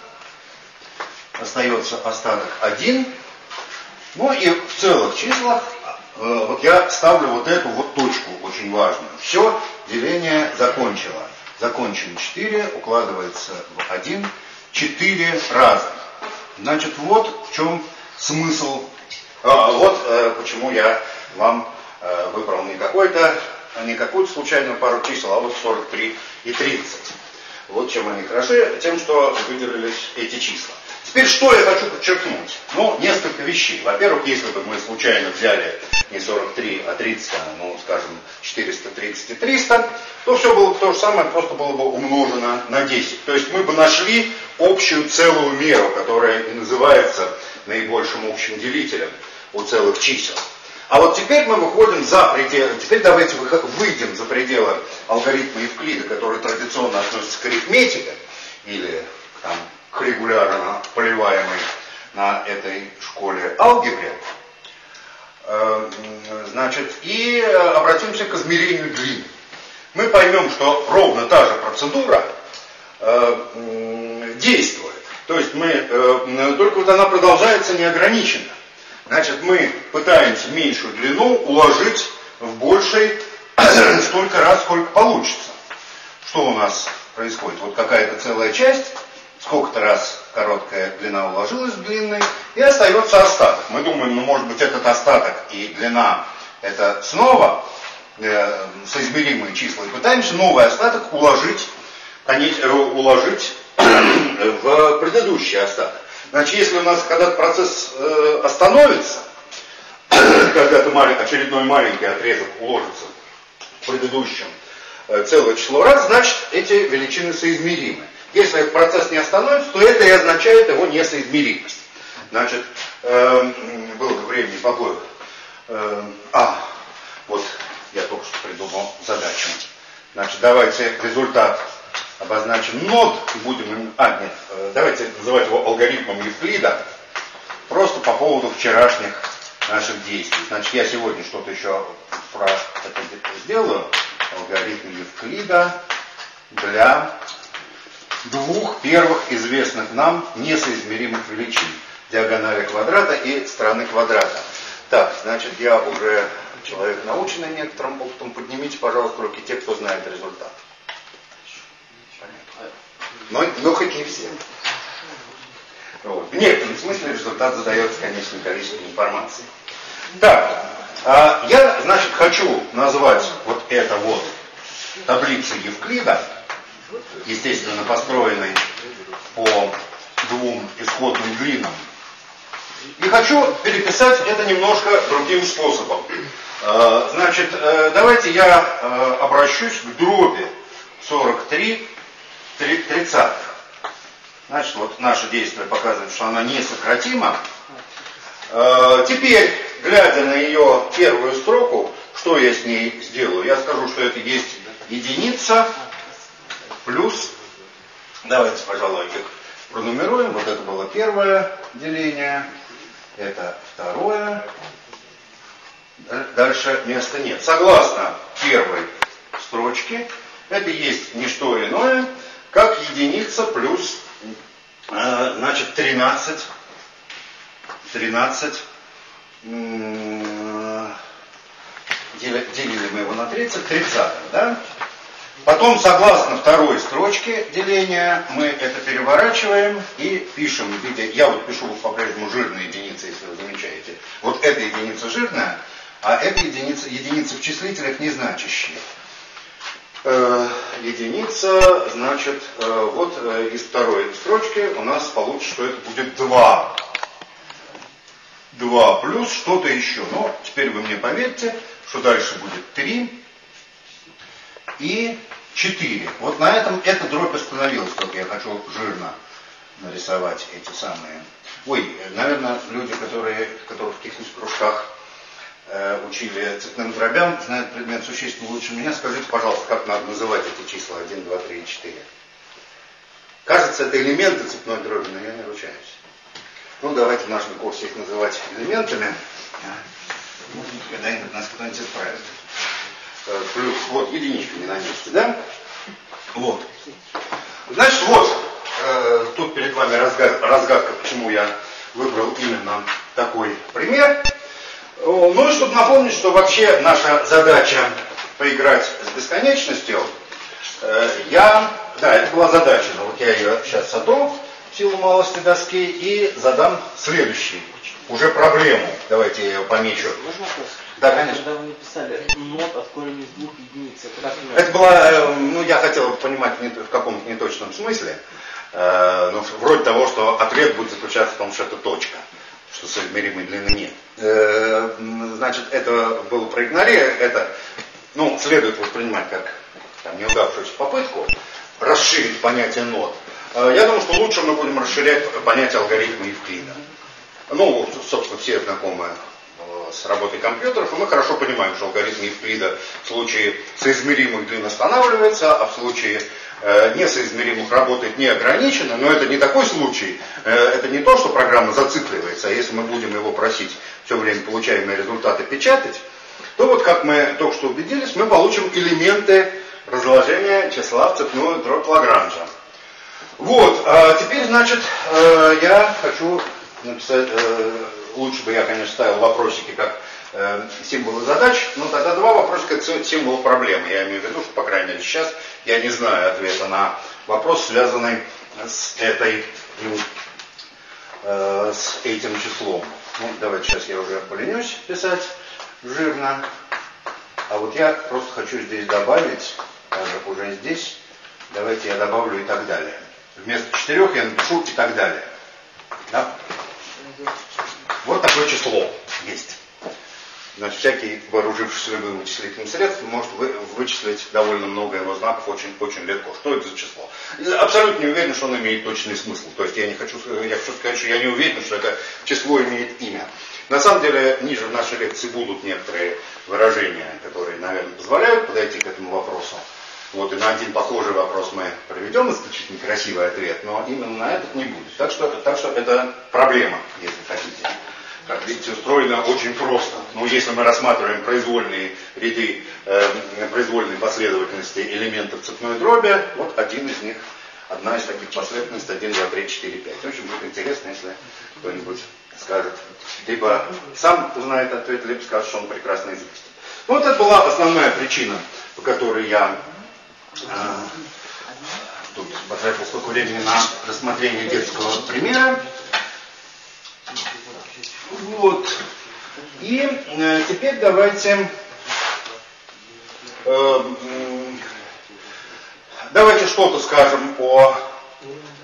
[SPEAKER 1] Остается остаток 1. Ну и в целых числах э, вот я ставлю вот эту вот точку очень важную. Все, деление закончило. Закончено 4, укладывается в 1 четыре раза. Значит, вот в чем смысл, а, вот э, почему я вам э, выбрал не какой-то, не какую-то случайную пару чисел, а вот 43 и 30. Вот чем они хороши, тем, что выделились эти числа. Теперь что я хочу подчеркнуть? Ну, несколько вещей. Во-первых, если бы мы случайно взяли не 43, а 30, а, ну, скажем, 430 и 300, то все было бы то же самое, просто было бы умножено на 10. То есть мы бы нашли общую целую меру, которая и называется наибольшим общим делителем у целых чисел. А вот теперь мы выходим за пределы, теперь давайте выйдем за пределы алгоритма Евклида, который традиционно относится к арифметике, или там, регулярно поливаемой на этой школе алгебре. Э, значит, и обратимся к измерению длины. Мы поймем, что ровно та же процедура действует. То есть мы, только вот она продолжается неограниченно. Значит, мы пытаемся меньшую длину уложить в большей <clears throat> столько раз, сколько получится. Что у нас происходит? Вот какая-то целая часть, сколько-то раз короткая длина уложилась в длинной, и остается остаток. Мы думаем, ну может быть этот остаток и длина это снова э, соизмеримые числа, и пытаемся новый остаток уложить, э, уложить <clears throat> в предыдущий остаток. Значит, если у нас когда-то процесс э, остановится, <clears throat> когда-то очередной маленький отрезок уложится в предыдущем э, целое число раз, значит эти величины соизмеримы. Если процесс не остановится, то это и означает его несоизмеримость. Значит, э, было бы времени побоев. Э, а, вот я только что придумал задачу. Значит, давайте результат обозначим нод будем. А, нет, э, давайте называть его алгоритмом Евклида. Просто по поводу вчерашних наших действий. Значит, я сегодня что-то еще про это сделаю. Алгоритм Евклида для двух первых известных нам несоизмеримых величин. Диагонали квадрата и стороны квадрата. Так, значит, я уже человек наученный некоторым опытом. Поднимите, пожалуйста, руки те, кто знает результат. Но, но хоть не все. Вот. В некотором смысле результат задается конечным количеством информации. Так, а я, значит, хочу назвать вот это вот таблицей Евклида, естественно, построенной по двум исходным длинам. И хочу переписать это немножко другим способом. А, значит, э, давайте я э, обращусь к дроби 43 30. Значит, вот наше действие показывает, что она несократима. Э, теперь, глядя на ее первую строку, что я с ней сделаю? Я скажу, что это есть единица плюс, давайте, пожалуй, их пронумеруем. Вот это было первое деление, это второе. Дальше места нет. Согласно первой строчке, это есть не что иное, как единица плюс, э, значит, 13, 13, делили мы его на 30, 30, да? Потом, согласно второй строчке деления, мы это переворачиваем и пишем в виде, я вот пишу по-прежнему жирные единицы, если вы замечаете. Вот эта единица жирная, а эта единица, единица в числителях незначащие. Э, единица, значит, э, вот э, из второй строчки у нас получится, что это будет 2. 2 плюс что-то еще. Но теперь вы мне поверьте, что дальше будет 3 и 4. Вот на этом эта дробь остановилась, только я хочу жирно нарисовать эти самые. Ой, наверное, люди, которые, которые в каких-нибудь кружках Э, учили цветным дробям, знают предмет существенно лучше меня. Скажите, пожалуйста, как надо называть эти числа 1, 2, 3 и 4? Кажется, это элементы цветной дроби, но я не ручаюсь. Ну, давайте в нашем курсе их называть элементами. Быть, когда-нибудь нас кто-нибудь исправит. Э, плюс, вот, единичка не на месте, да? Вот. Значит, вот, э, тут перед вами разгадка, разгадка, почему я выбрал именно такой пример. Ну и чтобы напомнить, что вообще наша задача поиграть с бесконечностью, э, я, да, это была задача, но вот я ее сейчас сотру в силу малости доски и задам следующий, уже проблему. Давайте я ее помечу.
[SPEAKER 2] Можно?
[SPEAKER 1] Да, конечно.
[SPEAKER 2] Когда вы написали нот от корня из двух единиц, это как
[SPEAKER 1] Это была, э, ну я хотел понимать в каком-то неточном смысле, э, ну, вроде того, что ответ будет заключаться в том, что это точка что соизмеримой длины нет. Э, значит, это было проигнорировано, это, ну, следует воспринимать как там, неудавшуюся попытку расширить понятие нот. Я думаю, что лучше мы будем расширять понятие алгоритма Евклида. Ну, собственно, все знакомы э, с работой компьютеров, и мы хорошо понимаем, что алгоритм Евклида в случае соизмеримых длин останавливается, а в случае э, несоизмеримых работает неограниченно, но это не такой случай, э, это не то, что программа зацикливается, а если мы будем его просить все время получаемые результаты печатать, то вот как мы только что убедились, мы получим элементы разложения числа в цепную дробь Лагранжа. Вот, а теперь, значит, э, я хочу написать, э, лучше бы я, конечно, ставил вопросики как э, символы задач, но тогда два вопросика как символ проблемы. Я имею в виду, что, по крайней мере, сейчас я не знаю ответа на вопрос, связанный с этой, с этим числом. Ну, давайте сейчас я уже поленюсь писать жирно. А вот я просто хочу здесь добавить, даже уже здесь, давайте я добавлю и так далее. Вместо четырех я напишу и так далее. Да? Вот такое число есть. Значит, всякий, вооружившись любым вычислительным средством, может вы, вычислить довольно много его знаков очень, очень легко. Что это за число? Абсолютно не уверен, что оно имеет точный смысл. То есть я не хочу, я хочу сказать, что я не уверен, что это число имеет имя. На самом деле, ниже в нашей лекции будут некоторые выражения, которые, наверное, позволяют подойти к этому вопросу. Вот и на один похожий вопрос мы проведем исключительно красивый ответ, но именно на этот не будет. Так что, так что это проблема, если хотите. Как видите, устроено очень просто. Ну, если мы рассматриваем произвольные ряды, э, произвольные последовательности элементов цепной дроби, вот один из них, одна из таких последовательностей, 1, 2, 3, 4, 5. Очень будет интересно, если кто-нибудь скажет, либо сам узнает ответ, либо скажет, что он прекрасно известен. Ну, вот это была основная причина, по которой я а, тут потратил столько времени на рассмотрение детского примера. Вот. И э, теперь давайте э, давайте что-то скажем о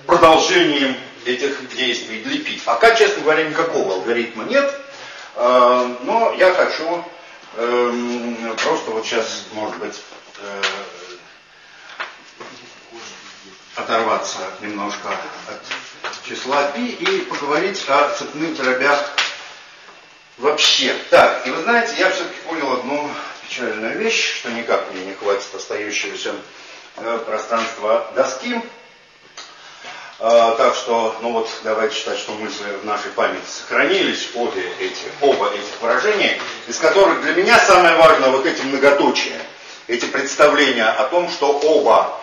[SPEAKER 1] продолжении этих действий для пи. Пока, честно говоря, никакого алгоритма нет, э, но я хочу э, просто вот сейчас, может быть, э, оторваться немножко от числа π и поговорить о цепных дробях вообще. Так, и вы знаете, я все-таки понял одну печальную вещь, что никак мне не хватит остающегося э, пространства доски. А, так что, ну вот, давайте считать, что мысли в нашей памяти сохранились, обе эти, оба этих выражения, из которых для меня самое важное вот эти многоточия, эти представления о том, что оба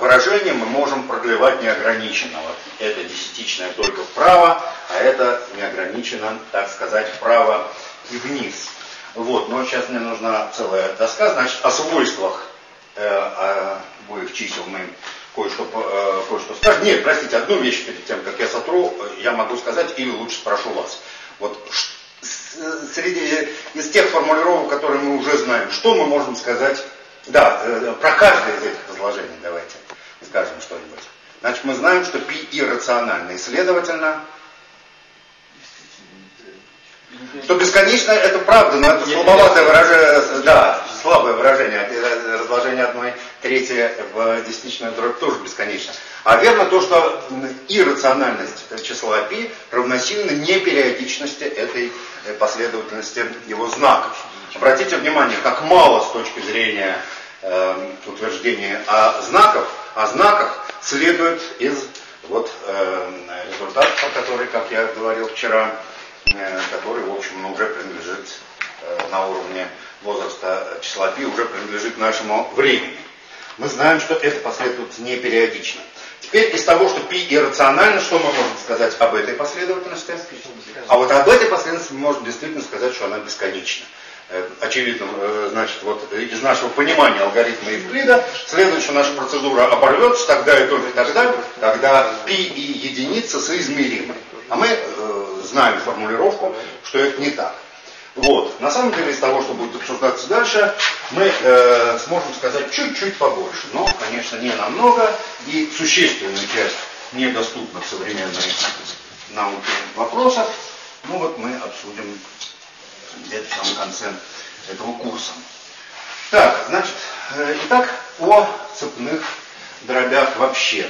[SPEAKER 1] выражение мы можем продлевать неограниченно. Вот это десятичное только вправо, а это неограниченно, так сказать, вправо и вниз. Вот, но сейчас мне нужна целая доска, значит, о свойствах э, обоих чисел мы кое-что, э, кое-что скажем. Нет, простите, одну вещь перед тем, как я сотру, я могу сказать, или лучше спрошу вас. Вот среди, из тех формулировок, которые мы уже знаем, что мы можем сказать да, э, про каждое из этих изложений давайте скажем что-нибудь. Значит, мы знаем, что π иррационально, и следовательно, что бесконечно это правда, но это слабоватое выражение, да, слабое выражение, э, разложение одной трети в десятичную дробь тоже бесконечно. А верно то, что иррациональность числа π равносильна непериодичности этой э, последовательности его знаков. Обратите внимание, как мало с точки зрения э, утверждения о знаках, о знаках следует из вот э, результатов, о которых, как я говорил вчера, э, который, в общем, уже принадлежит э, на уровне возраста числа π, уже принадлежит нашему времени. Мы знаем, что эта последовательность не периодична. Теперь из того, что π иррационально, что мы можем сказать об этой последовательности? А вот об этой последовательности мы можем действительно сказать, что она бесконечна. Э, очевидно, э, значит, вот из нашего понимания алгоритма Евклида следует, что наша процедура оборвется тогда и только тогда, когда π и единица соизмеримы. А мы э, знаем формулировку, что это не так. Вот. На самом деле, из того, что будет обсуждаться дальше, мы э, сможем сказать чуть-чуть побольше. Но, конечно, не намного. И существенная часть недоступна в современной науке вопросов. Ну вот мы обсудим где-то в самом конце этого курса. Так, значит, э, итак, о цепных дробях вообще.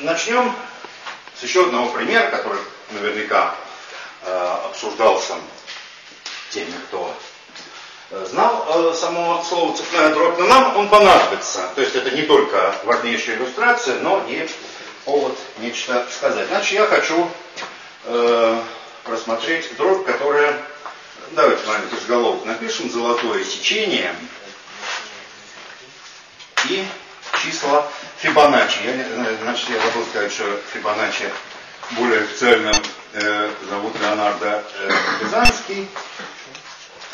[SPEAKER 1] Начнем с еще одного примера, который наверняка э, обсуждался теми, кто э, знал э, само слово цепная дробь, но нам он понадобится. То есть это не только важнейшая иллюстрация, но и повод нечто сказать. Значит, я хочу э, рассмотреть дробь, которая, давайте маленький заголовок напишем, золотое сечение и числа Фибоначчи. Я, значит, я забыл сказать, что Фибоначчи более официально э, зовут Леонардо э,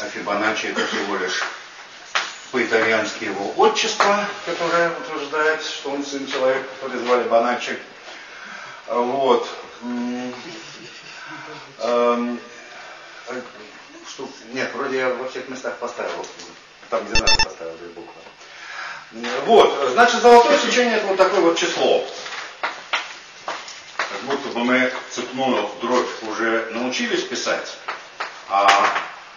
[SPEAKER 1] а Фибоначчи это всего лишь по-итальянски его отчество, которое утверждает, что он сын человека, который звали Боначчи. Вот. Эм, что, нет, вроде я во всех местах поставил. Там, где надо, поставил две буквы. Вот, значит, золотое сечение это вот такое вот число. Как будто бы мы цепную дробь уже научились писать, а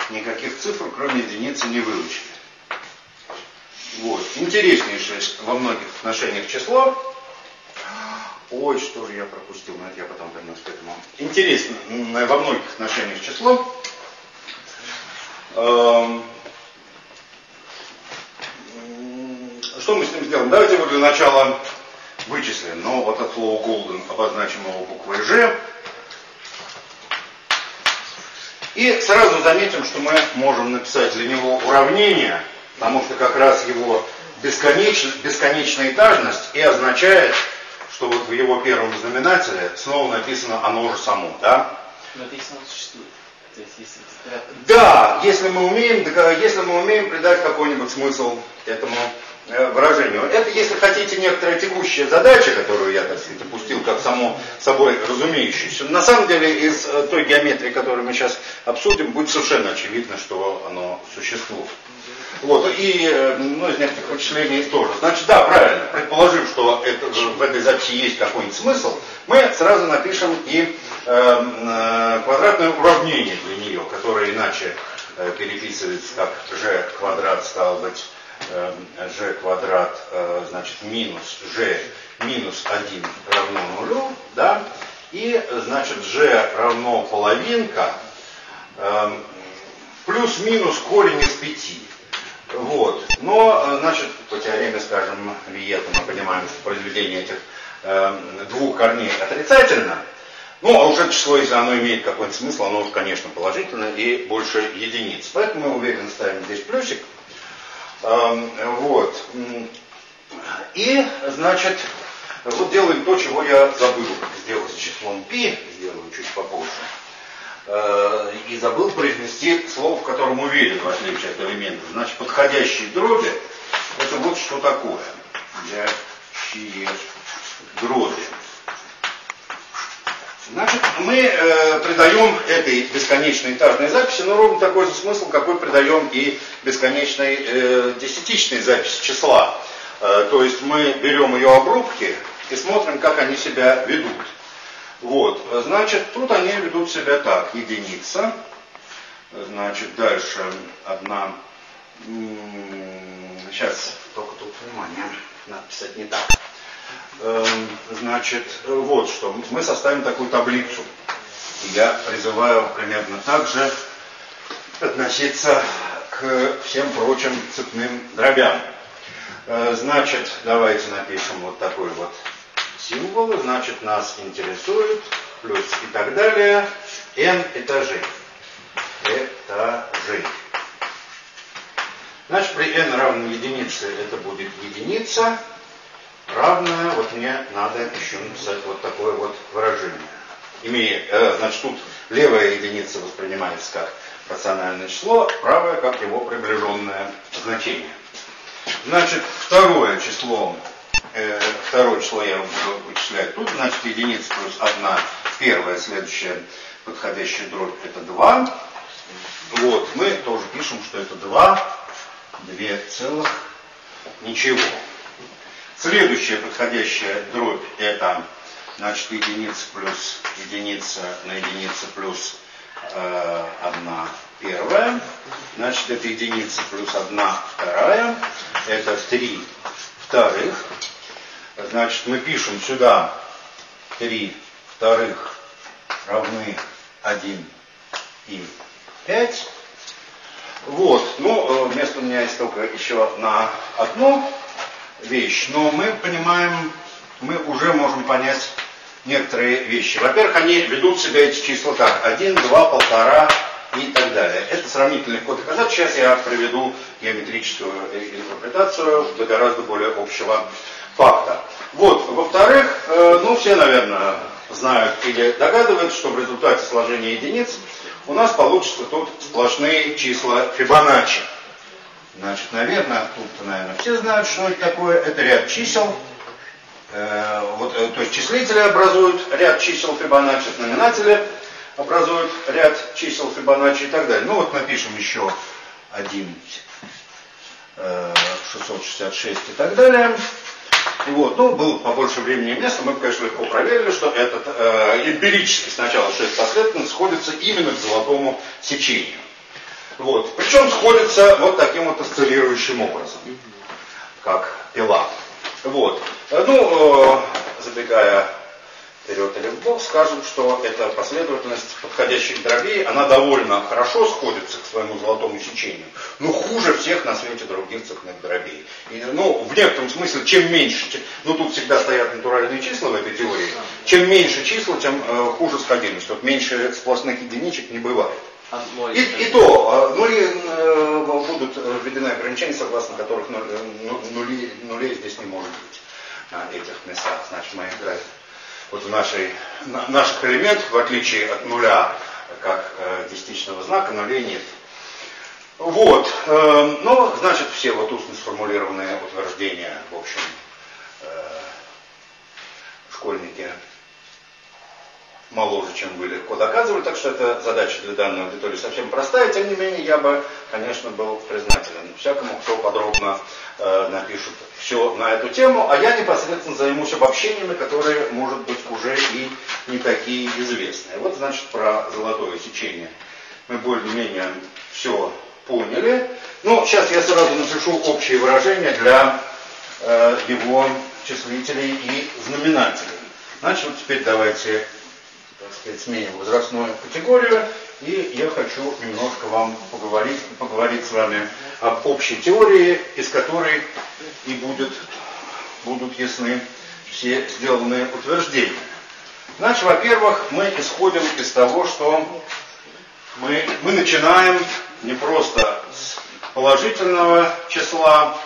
[SPEAKER 1] никаких цифр, кроме единицы, не выучили. Вот. Интереснейшее во многих отношениях число. Ой, что же я пропустил, но это я потом вернусь к этому. Интересное во многих отношениях число. Эм, что мы с ним сделаем? Давайте его для начала вычислим. Но вот от слова golden обозначим его буквой G. И сразу заметим, что мы можем написать для него уравнение, потому что как раз его бесконеч... бесконечная этажность и означает, что вот в его первом знаменателе снова написано оно же само, да?
[SPEAKER 2] Но это если оно существует. То есть, если...
[SPEAKER 1] Да, если мы умеем, если мы умеем придать какой-нибудь смысл этому Э, выражению. Это, если хотите, некоторая текущая задача, которую я, так сказать, опустил как само собой разумеющуюся. На самом деле, из э, той геометрии, которую мы сейчас обсудим, будет совершенно очевидно, что оно существует. Вот, и э, ну, из некоторых вычислений тоже. Значит, да, правильно, предположив, что это, в этой записи есть какой-нибудь смысл, мы сразу напишем и э, э, квадратное уравнение для нее, которое иначе э, переписывается как g квадрат, стало быть, g квадрат, э, значит, минус g минус 1 равно нулю, да, и, значит, g равно половинка эм, плюс-минус корень из 5. Вот. Но, э, значит, по теореме, скажем, Виета мы понимаем, что произведение этих э, двух корней отрицательно. Ну, а уже число, если оно имеет какой-то смысл, оно, конечно, положительное и больше единиц. Поэтому мы уверенно ставим здесь плюсик. Вот. И, значит, вот делаем то, чего я забыл сделать с числом π, сделаю чуть попозже. Э, и забыл произнести слово, в котором уверен, в отличие от элемента. Значит, подходящие дроби, это вот что такое. Подходящие дроби. Значит, мы э, придаем этой бесконечной этажной записи, ну, ровно такой же смысл, какой придаем и бесконечной э, десятичной записи числа. Э, то есть мы берем ее обрубки и смотрим, как они себя ведут. Вот, значит, тут они ведут себя так. Единица, значит, дальше одна, сейчас, только тут, внимание, надо писать не так. Эм, значит, вот что. Мы составим такую таблицу. Я призываю примерно так же относиться к всем прочим цепным дробям. Э, значит, давайте напишем вот такой вот символ. Значит, нас интересует плюс и так далее n этажей. Этажей. Значит, при n равном единице это будет единица равное, вот мне надо еще написать вот такое вот выражение. Имея, э, значит, тут левая единица воспринимается как рациональное число, правое как его приближенное значение. Значит, второе число, э, второе число я буду вычислять тут, значит, единица плюс одна, первая, следующая подходящая дробь это 2. Вот, мы тоже пишем, что это 2, 2 целых, ничего. Следующая подходящая дробь это значит единица плюс единица на единица плюс э, одна первая. Значит это единица плюс одна вторая. Это три вторых. Значит мы пишем сюда три вторых равны 1 и 5. Вот, ну, вместо у меня есть только еще на одну вещь, но мы понимаем, мы уже можем понять некоторые вещи. Во-первых, они ведут себя эти числа как 1, 2, полтора и так далее. Это сравнительно легко доказать. Сейчас я приведу геометрическую интерпретацию до гораздо более общего факта. Вот, во-вторых, э, ну все, наверное, знают или догадываются, что в результате сложения единиц у нас получится тут сплошные числа Фибоначчи. Значит, наверное, тут, наверное, все знают, что это такое. Это ряд чисел. Э, вот, э, то есть числители образуют ряд чисел Фибоначчи, знаменатели образуют ряд чисел Фибоначчи и так далее. Ну вот напишем еще 1, э, 666 и так далее. Вот, ну, было побольше времени и места, мы, конечно, легко проверили, что этот э, эмпирически сначала 6 последовательно сходится именно к золотому сечению. Вот. Причем сходится вот таким вот осциллирующим образом, как пила. Вот. Э, ну, э, забегая вперед или вбок, скажем, что эта последовательность подходящих дробей, она довольно хорошо сходится к своему золотому сечению, но хуже всех на свете других цепных дробей. И, ну, в некотором смысле, чем меньше, ну тут всегда стоят натуральные числа в этой теории, чем меньше числа, тем э, хуже сходимость. Вот меньше сплошных единичек не бывает. А и, и то, нули, э, будут введены ограничения, согласно которых нули, ну, нули, нулей здесь не может быть на этих местах. Значит, мы играем вот в нашей, наших элементах, в отличие от нуля, как э, десятичного знака, нулей нет. Вот, э, ну, значит, все вот устно сформулированные утверждения, в общем, э, школьники моложе, чем легко доказывали, так что эта задача для данной аудитории совсем простая. Тем не менее, я бы, конечно, был признателен всякому, кто подробно э, напишет все на эту тему, а я непосредственно займусь обобщениями, которые, может быть, уже и не такие известные. Вот, значит, про золотое сечение мы более-менее все поняли. Ну, сейчас я сразу напишу общие выражения для э, его числителей и знаменателей. Значит, вот теперь давайте так сказать, сменим возрастную категорию, и я хочу немножко вам поговорить, поговорить с вами об общей теории, из которой и будет, будут ясны все сделанные утверждения. Значит, во-первых, мы исходим из того, что мы, мы начинаем не просто с положительного числа,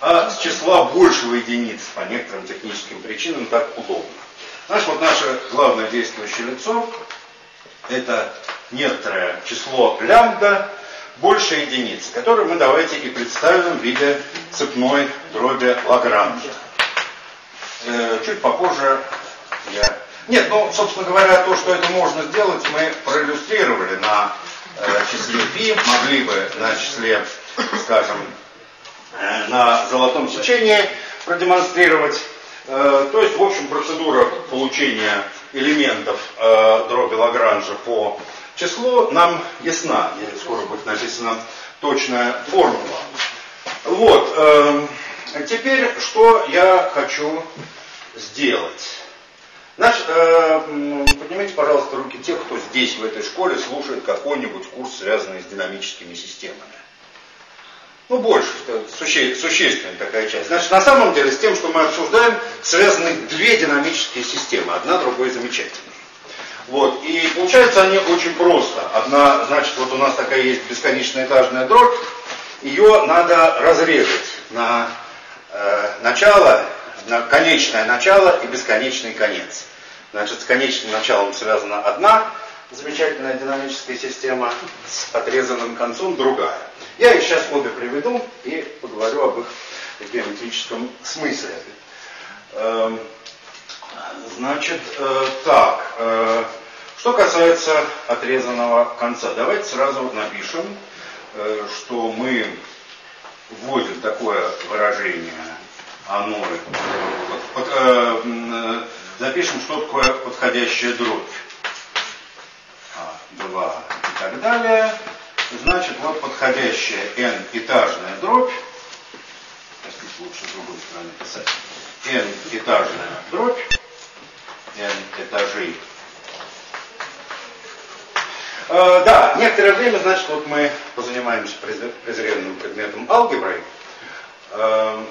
[SPEAKER 1] а с числа большего единиц по некоторым техническим причинам так удобно. Значит, вот наше главное действующее лицо – это некоторое число лямбда больше единицы, которое мы давайте и представим в виде цепной дроби Лагранжа. Э, чуть попозже я... Нет, ну, собственно говоря, то, что это можно сделать, мы проиллюстрировали на э, числе π, могли бы на числе, скажем, э, на золотом сечении продемонстрировать. Э, то есть, в общем, процедура получения элементов э, дроби Лагранжа по числу нам ясна. Скоро будет написана точная формула. Вот. Э, теперь, что я хочу сделать? Значит, поднимите, пожалуйста, руки тех, кто здесь, в этой школе, слушает какой-нибудь курс, связанный с динамическими системами. Ну, больше, это суще, существенная такая часть. Значит, на самом деле, с тем, что мы обсуждаем, связаны две динамические системы. Одна другой замечательная. Вот, и получается они очень просто. Одна, значит, вот у нас такая есть бесконечная этажная дробь, ее надо разрезать на э, начало, на конечное начало и бесконечный конец. Значит, с конечным началом связана одна замечательная динамическая система, с отрезанным концом другая. Я их сейчас обе приведу и поговорю об их геометрическом смысле. Эм, значит, э, так, э, что касается отрезанного конца, давайте сразу напишем, э, что мы вводим такое выражение оно, запишем, что такое подходящая дробь. А, 2 и так далее. Значит, вот подходящая n-этажная дробь, простите, лучше с другой стороны писать, n-этажная дробь, n этажей Э, да, некоторое время, значит, вот мы позанимаемся презренным предметом алгеброй. Э,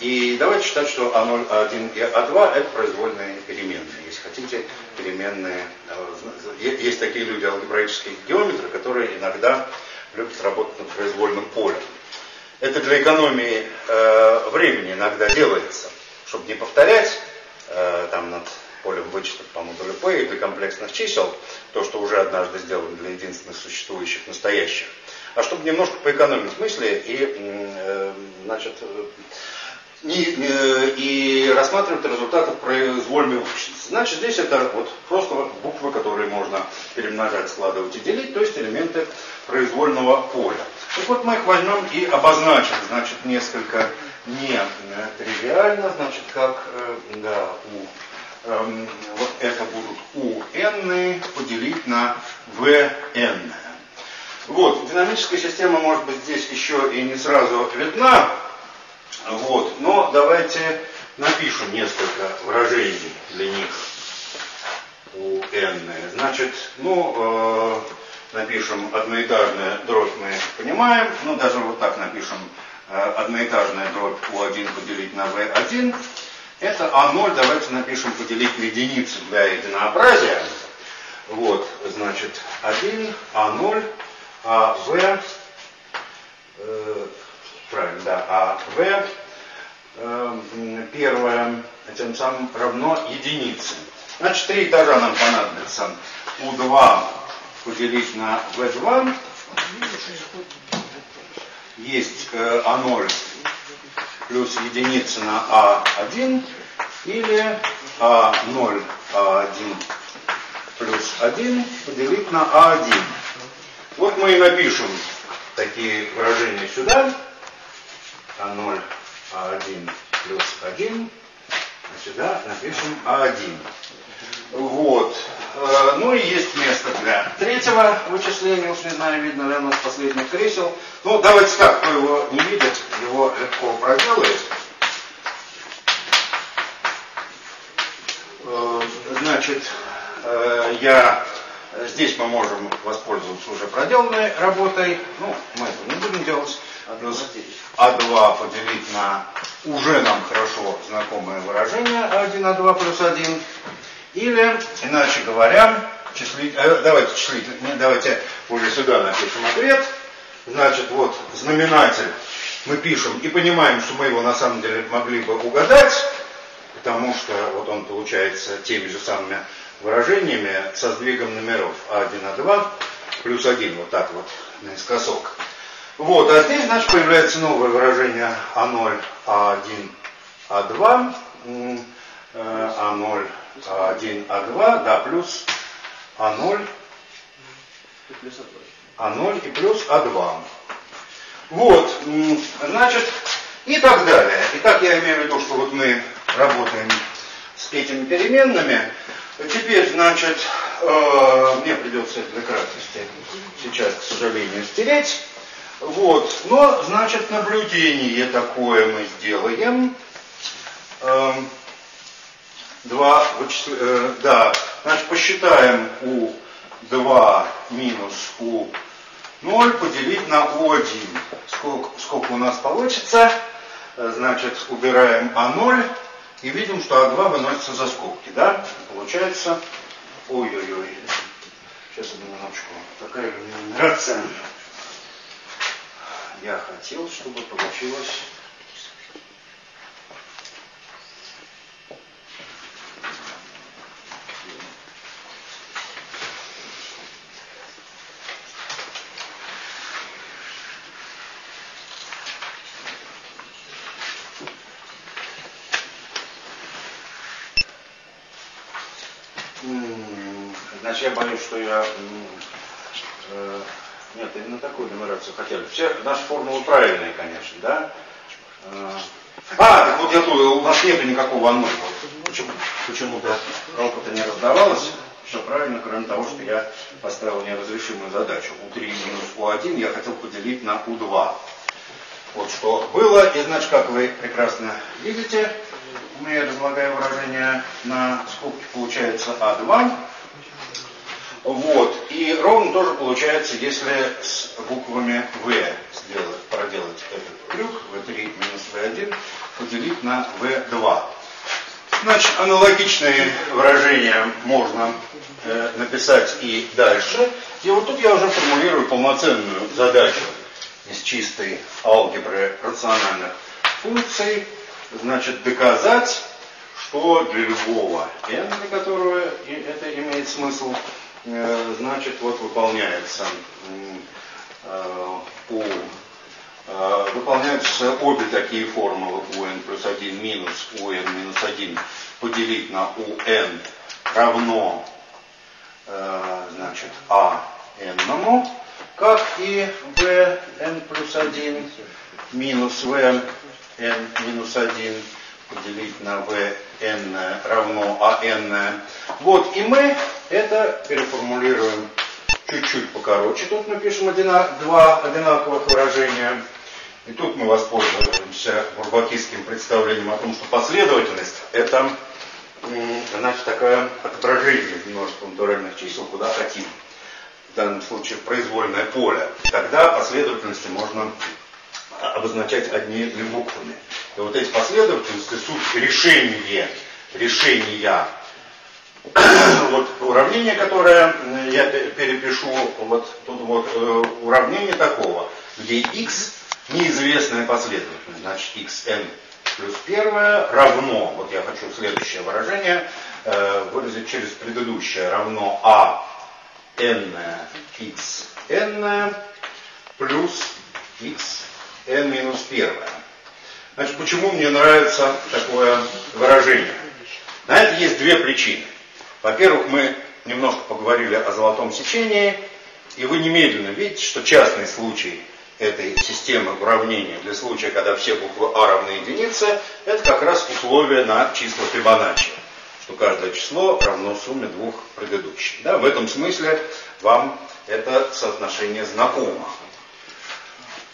[SPEAKER 1] и давайте считать, что А0, А1 и А2 это произвольные переменные. Если хотите, переменные. Э, есть такие люди, алгебраические геометры, которые иногда любят работать над произвольным полем. Это для экономии э, времени иногда делается, чтобы не повторять э, там над полем вычетов по модулю P и для комплексных чисел, то, что уже однажды сделано для единственных существующих настоящих, а чтобы немножко поэкономить мысли и, э, значит, не, э, и рассматривать результаты произвольной общности. Значит, здесь это вот просто буквы, которые можно перемножать, складывать и делить, то есть элементы произвольного поля. Так вот мы их возьмем и обозначим, значит, несколько не значит, как, э, да, у эм, вот это будут у n поделить на vn. Вот, динамическая система может быть здесь еще и не сразу видна, вот, но давайте напишем несколько выражений для них у n. Значит, ну, э, напишем одноэтажная дробь мы понимаем, ну даже вот так напишем э, одноэтажная дробь u1 поделить на v1. Это А0 давайте напишем поделить на единицу для единообразия. Вот, значит, 1, А0, АВ, э, правильно, да, АВ, первое, тем самым равно единице. Значит, три этажа нам понадобится. У2 поделить на V2 есть э, А0 плюс единица на А1 или А0 А1 плюс 1 поделить на А1. Вот мы и напишем такие выражения сюда. А0 А1 плюс 1. А сюда напишем А1. Вот. Э, ну и есть место для третьего вычисления, уж не знаю, видно ли оно с последних кресел. Ну, давайте так, кто его не видит, его легко проделает. Э, значит, э, я здесь мы можем воспользоваться уже проделанной работой. Ну, мы это не будем делать. Плюс А2 поделить на уже нам хорошо знакомое выражение А1, А2 плюс 1. Или, иначе говоря, числить, э, давайте числить, давайте уже сюда напишем ответ. Значит, вот знаменатель мы пишем и понимаем, что мы его на самом деле могли бы угадать, потому что вот он получается теми же самыми выражениями со сдвигом номеров А1, А2 плюс 1, вот так вот наискосок. Вот, а здесь, значит, появляется новое выражение А0, А1, А2, А0, А1, А2, да, плюс А0, А0 и плюс А2. Вот, значит, и так далее. Итак, я имею в виду, что вот мы работаем с этими переменными. Теперь, значит, э, мне придется это для краткости сейчас, к сожалению, стереть. Вот, но, значит, наблюдение такое мы сделаем. Э, два э, да, значит, посчитаем У2 минус У0 поделить на У1. Сколько, сколько у нас получится? Э, значит, убираем А0 и видим, что А2 выносится за скобки, да? Получается, ой-ой-ой, сейчас одну минуточку, такая нумерация. Я хотел, чтобы получилось. Значит, я боюсь, что я... Нет, именно такую нумерацию хотели. Все наши формулы правильные, конечно, да? Э, а, так вот я тут, у нас нету никакого аннуля. Почему, почему-то опыта не раздавалось. Все правильно, кроме того, что я поставил неразрешимую задачу. У3 минус У1 я хотел поделить на У2. Вот что было. И значит, как вы прекрасно видите, мы разлагаем выражение на скобке, получается А2 Вот. И ровно тоже получается, если с буквами В сделать, проделать этот крюк, В3 минус В1, поделить на В2. Значит, аналогичные выражения можно э, написать и дальше. И вот тут я уже формулирую полноценную задачу из чистой алгебры рациональных функций. Значит, доказать, что для любого n, для которого это имеет смысл, значит, вот выполняется э, у э, выполняются обе такие формулы un плюс 1 минус un минус 1 поделить на un равно значит, а n, как и vn плюс 1 минус vn минус 1 поделить на vn равно an. Вот, и мы это переформулируем чуть-чуть покороче. Тут напишем одина, два одинаковых выражения. И тут мы воспользуемся бурбакистским представлением о том, что последовательность это значит такое отображение множества натуральных чисел, куда хотим. В данном случае произвольное поле. Тогда последовательности можно обозначать одними буквами. И вот эти последовательности суть решения, решения <clears throat> вот уравнение, которое я перепишу, вот тут вот э, уравнение такого, где x неизвестная последовательность, значит xn плюс первое равно, вот я хочу следующее выражение э, выразить через предыдущее, равно а n x n плюс x n минус первое. Значит, почему мне нравится такое выражение? На это есть две причины. Во-первых, мы немножко поговорили о золотом сечении, и вы немедленно видите, что частный случай этой системы уравнения для случая, когда все буквы А равны единице, это как раз условие на числа Фибоначчи, что каждое число равно сумме двух предыдущих. Да, в этом смысле вам это соотношение знакомо.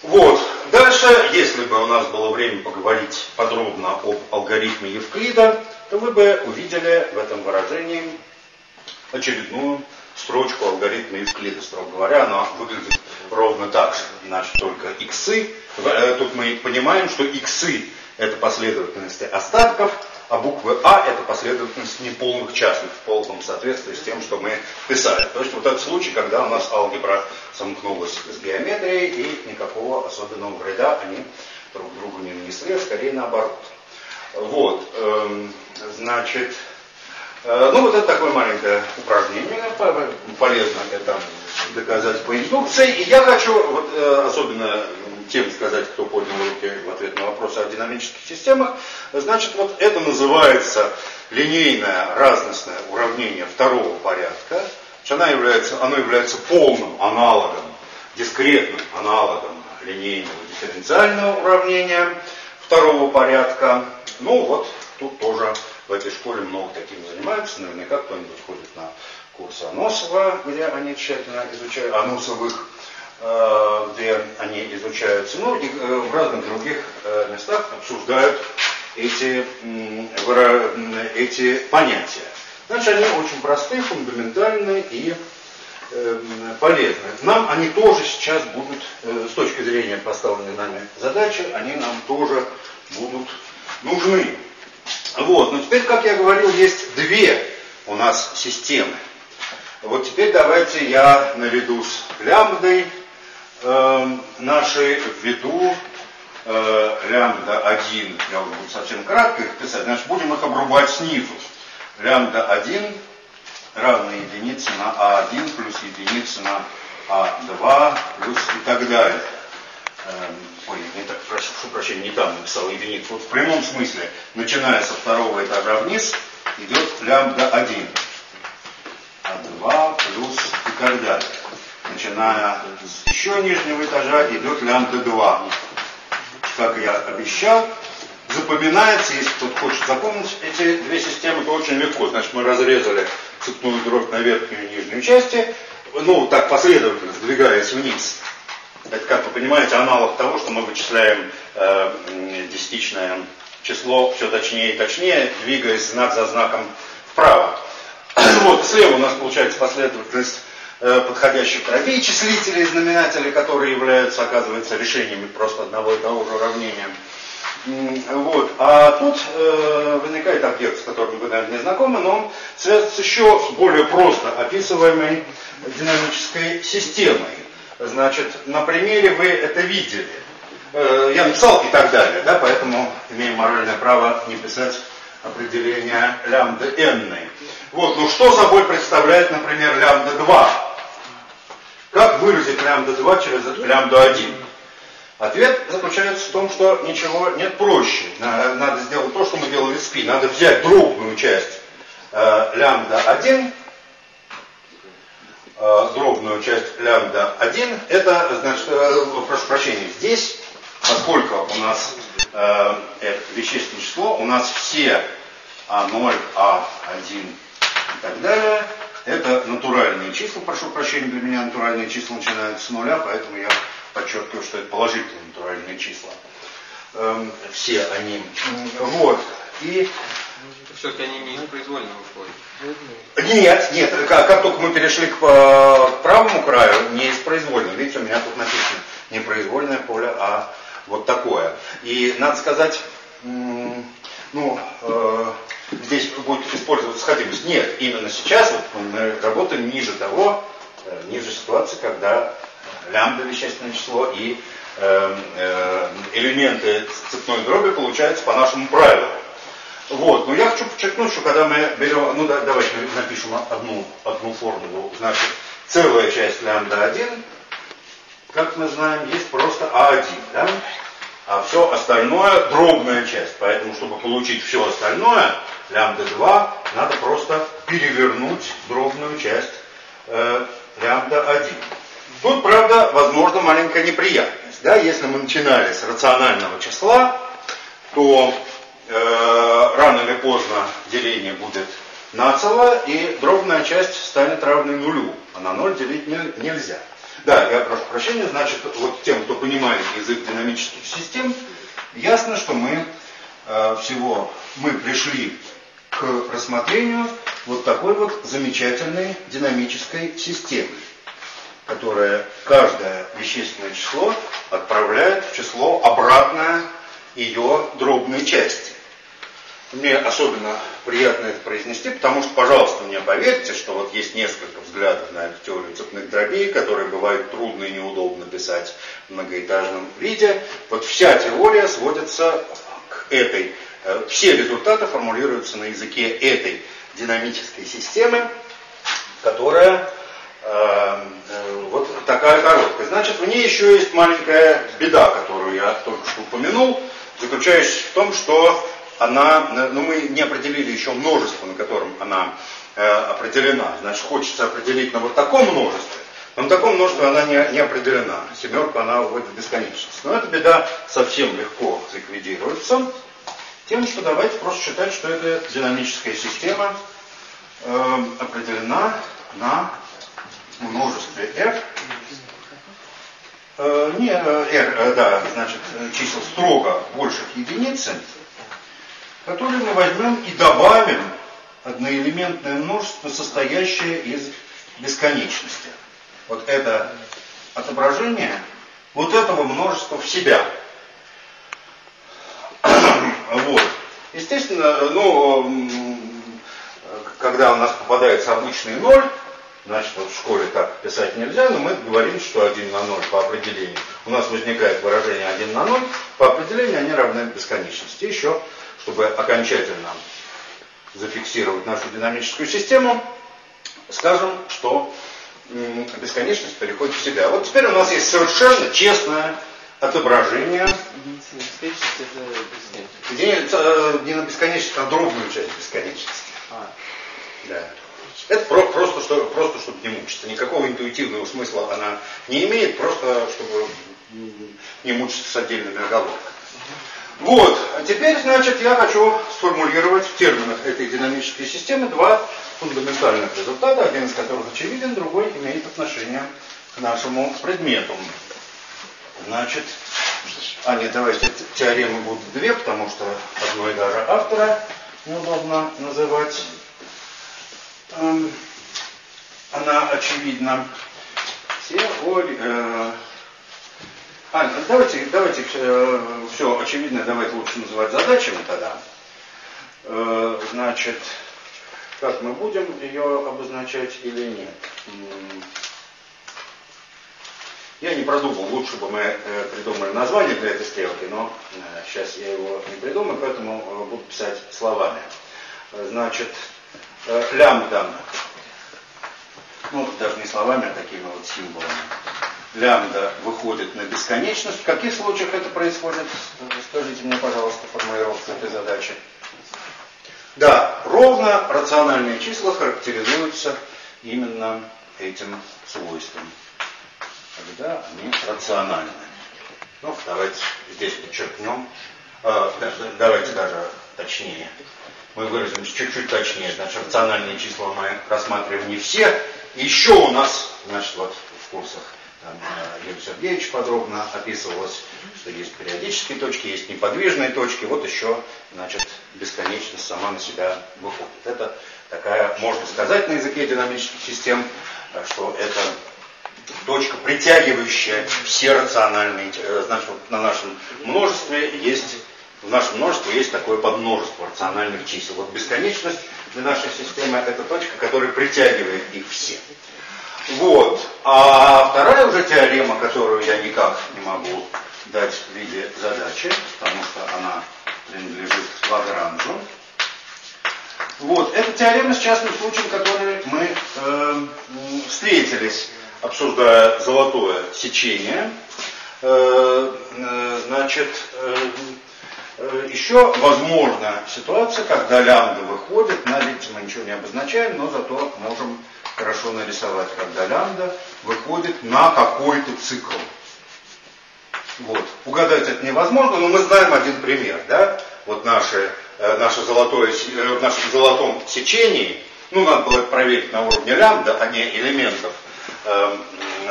[SPEAKER 1] Вот. Дальше, если бы у нас было время поговорить подробно об алгоритме Евклида, то вы бы увидели в этом выражении очередную строчку алгоритма Евклида, строго говоря, она выглядит ровно так же, значит, только иксы. Э, тут мы понимаем, что иксы это последовательности остатков, а буквы А это последовательность неполных частных в полном соответствии с тем, что мы писали. То есть вот этот случай, когда у нас алгебра сомкнулась с геометрией и никакого особенного вреда они друг другу не нанесли, а скорее наоборот. Вот, эм, значит, э, ну вот это такое маленькое упражнение, полезно это доказать по индукции. И я хочу вот, э, особенно тем сказать, кто поднял руки в ответ на вопросы о динамических системах. Значит, вот это называется линейное разностное уравнение второго порядка. Она является, оно является полным аналогом, дискретным аналогом линейного дифференциального уравнения второго порядка. Ну вот, тут тоже в этой школе много таким занимаются. Наверняка кто-нибудь ходит на курсы Аносова, где они тщательно изучают Аносовых где они изучаются, ну и э, в разных других э, местах обсуждают эти, эти понятия. Значит, они очень простые, фундаментальные и полезны. Нам они тоже сейчас будут, с точки зрения поставленной нами задачи, они нам тоже будут нужны. Вот, но теперь, как я говорил, есть две у нас системы. Вот теперь давайте я наряду с лямбдой нашей ввиду э, лямбда 1, я уже буду совсем кратко их писать, значит будем их обрубать снизу. Лямбда 1 равна единице на А1 плюс единица на А2 плюс и так далее. Эм, ой, не так, прошу, прошу прощения, не там написал единицу. Вот в прямом смысле, начиная со второго этажа вниз, идет лямбда 1. А2 плюс и так далее начиная с еще нижнего этажа, идет лямбда 2. Как я обещал, запоминается, если кто-то хочет запомнить эти две системы, то очень легко. Значит, мы разрезали цепную дробь на верхнюю и нижнюю части, ну, так последовательно, сдвигаясь вниз. Это, как вы понимаете, аналог того, что мы вычисляем э, десятичное число все точнее и точнее, двигаясь знак за знаком вправо. <clears throat> Вот, слева у нас получается последовательность подходящих дробей, числителей и знаменателей, которые являются, оказывается, решениями просто одного и того же уравнения. Вот. А тут э, возникает объект, с которым вы, наверное, не знакомы, но он связан с еще более просто описываемой динамической системой. Значит, на примере вы это видели. Э, я написал и так далее, да, поэтому имею моральное право не писать определение лямбда n. Вот, ну что собой представляет, например, лямбда 2? Как выразить лямбда 2 через лямбда 1? Ответ заключается в том, что ничего нет проще. Надо сделать то, что мы делали в СПИ. Надо взять дробную часть э, лямбда 1, э, дробную часть лямбда 1. Это, значит, э, прошу прощения, здесь, поскольку у нас э, это вещественное число, у нас все А0, А1 и так далее, это натуральные числа, прошу прощения, для меня натуральные числа начинаются с нуля, поэтому я подчеркиваю, что это положительные натуральные числа. Эм, все они. Вот. И
[SPEAKER 2] все-таки они не из произвольного
[SPEAKER 1] поля. Нет, нет, как, как только мы перешли к, э, к правому краю, не из произвольного. Видите, у меня тут написано не произвольное поле, а вот такое. И надо сказать, ну, э, здесь будет использоваться сходимость. Нет, именно сейчас вот мы работаем ниже того, э, ниже ситуации, когда лямбда вещественное число и э, э, элементы цепной дроби получаются по нашему правилу. Вот, но я хочу подчеркнуть, что когда мы берем, ну да, давайте напишем одну, одну формулу, значит, целая часть лямбда 1, как мы знаем, есть просто А1, да? А все остальное дробная часть. Поэтому, чтобы получить все остальное, лямбда 2, надо просто перевернуть дробную часть э, лямбда 1. Тут, правда, возможно маленькая неприятность. Да? Если мы начинали с рационального числа, то э, рано или поздно деление будет нацело, и дробная часть станет равной нулю, а на ноль делить не, нельзя. Да, я прошу прощения, значит, вот тем, кто понимает язык динамических систем, ясно, что мы э, всего, мы пришли к рассмотрению вот такой вот замечательной динамической системы которое каждое вещественное число отправляет в число обратное ее дробной части. Мне особенно приятно это произнести, потому что, пожалуйста, мне поверьте, что вот есть несколько взглядов на эту теорию цепных дробей, которые бывает трудно и неудобно писать в многоэтажном виде. Вот вся теория сводится к этой, э, все результаты формулируются на языке этой динамической системы, которая Эм, э, вот такая короткая. Значит, в ней еще есть маленькая беда, которую я только что упомянул, заключающаяся в том, что она, э, ну мы не определили еще множество, на котором она э, определена. Значит, хочется определить на вот таком множестве, но на таком множестве она не, не определена. Семерку она уводит в бесконечность. Но эта беда совсем легко ликвидируется тем, что давайте просто считать, что эта динамическая система э, определена на множестве f, э, не э, r, э, да, значит, чисел строго больших единицы, которые мы возьмем и добавим одноэлементное множество, состоящее из бесконечности. Вот это отображение вот этого множества в себя. <clears throat> Вот. Естественно, ну, когда у нас попадается обычный ноль, Значит, вот в школе так писать нельзя, но мы говорим, что 1 на 0 по определению. У нас возникает выражение 1 на 0, по определению они равны бесконечности. Еще, чтобы окончательно зафиксировать нашу динамическую систему, скажем, что бесконечность переходит в себя. Вот теперь у нас есть совершенно честное отображение. Не на бесконечность, а дробную часть бесконечности. А. Да. Это про, просто, что, просто чтобы не мучиться. Никакого интуитивного смысла она не имеет, просто чтобы не мучиться с отдельными оговорками. Вот, а теперь, значит, я хочу сформулировать в терминах этой динамической системы два фундаментальных результата, один из которых очевиден, другой имеет отношение к нашему предмету. Значит, а нет, давайте теоремы будут две, потому что одной даже автора неудобно называть. Эм, она очевидна. Теория. А, давайте, давайте э, все очевидно, давайте лучше называть задачами тогда. Э, значит, как мы будем ее обозначать или нет? Я не продумал, лучше бы мы э, придумали название для этой стрелки, но сейчас я его не придумаю, поэтому буду писать словами. Значит, лямбда, ну даже не словами, а такими вот символами. Лямбда выходит на бесконечность. В каких случаях это происходит? Скажите мне, пожалуйста, формулировку этой задачи. Да, ровно рациональные числа характеризуются именно этим свойством когда они рациональны. Ну, давайте здесь подчеркнем, э, давайте даже точнее. Мы выразимся чуть-чуть точнее. Значит, рациональные числа мы рассматриваем не все. Еще у нас, значит, вот в курсах там, э, Юрий Сергеевич подробно описывалось, что есть периодические точки, есть неподвижные точки. Вот еще, значит, бесконечность сама на себя выходит. Это такая, можно сказать на языке динамических систем, э, что это точка, притягивающая все рациональные, э, значит, на нашем множестве есть, в нашем множестве есть такое подмножество рациональных чисел. Вот бесконечность для нашей системы это точка, которая притягивает их все. Вот. А вторая уже теорема, которую я никак не могу дать в виде задачи, потому что она принадлежит Лагранжу. Вот, это теорема с частным случаем, который мы э, встретились обсуждая золотое сечение, э, э, значит, э, еще возможна ситуация, когда лямбда выходит, на ликте мы ничего не обозначаем, но зато можем хорошо нарисовать, когда лямбда выходит на какой-то цикл. Вот. Угадать это невозможно, но мы знаем один пример. Да? Вот наше, наше золотое, в нашем золотом сечении, ну, надо было проверить на уровне лямбда, а не элементов, э,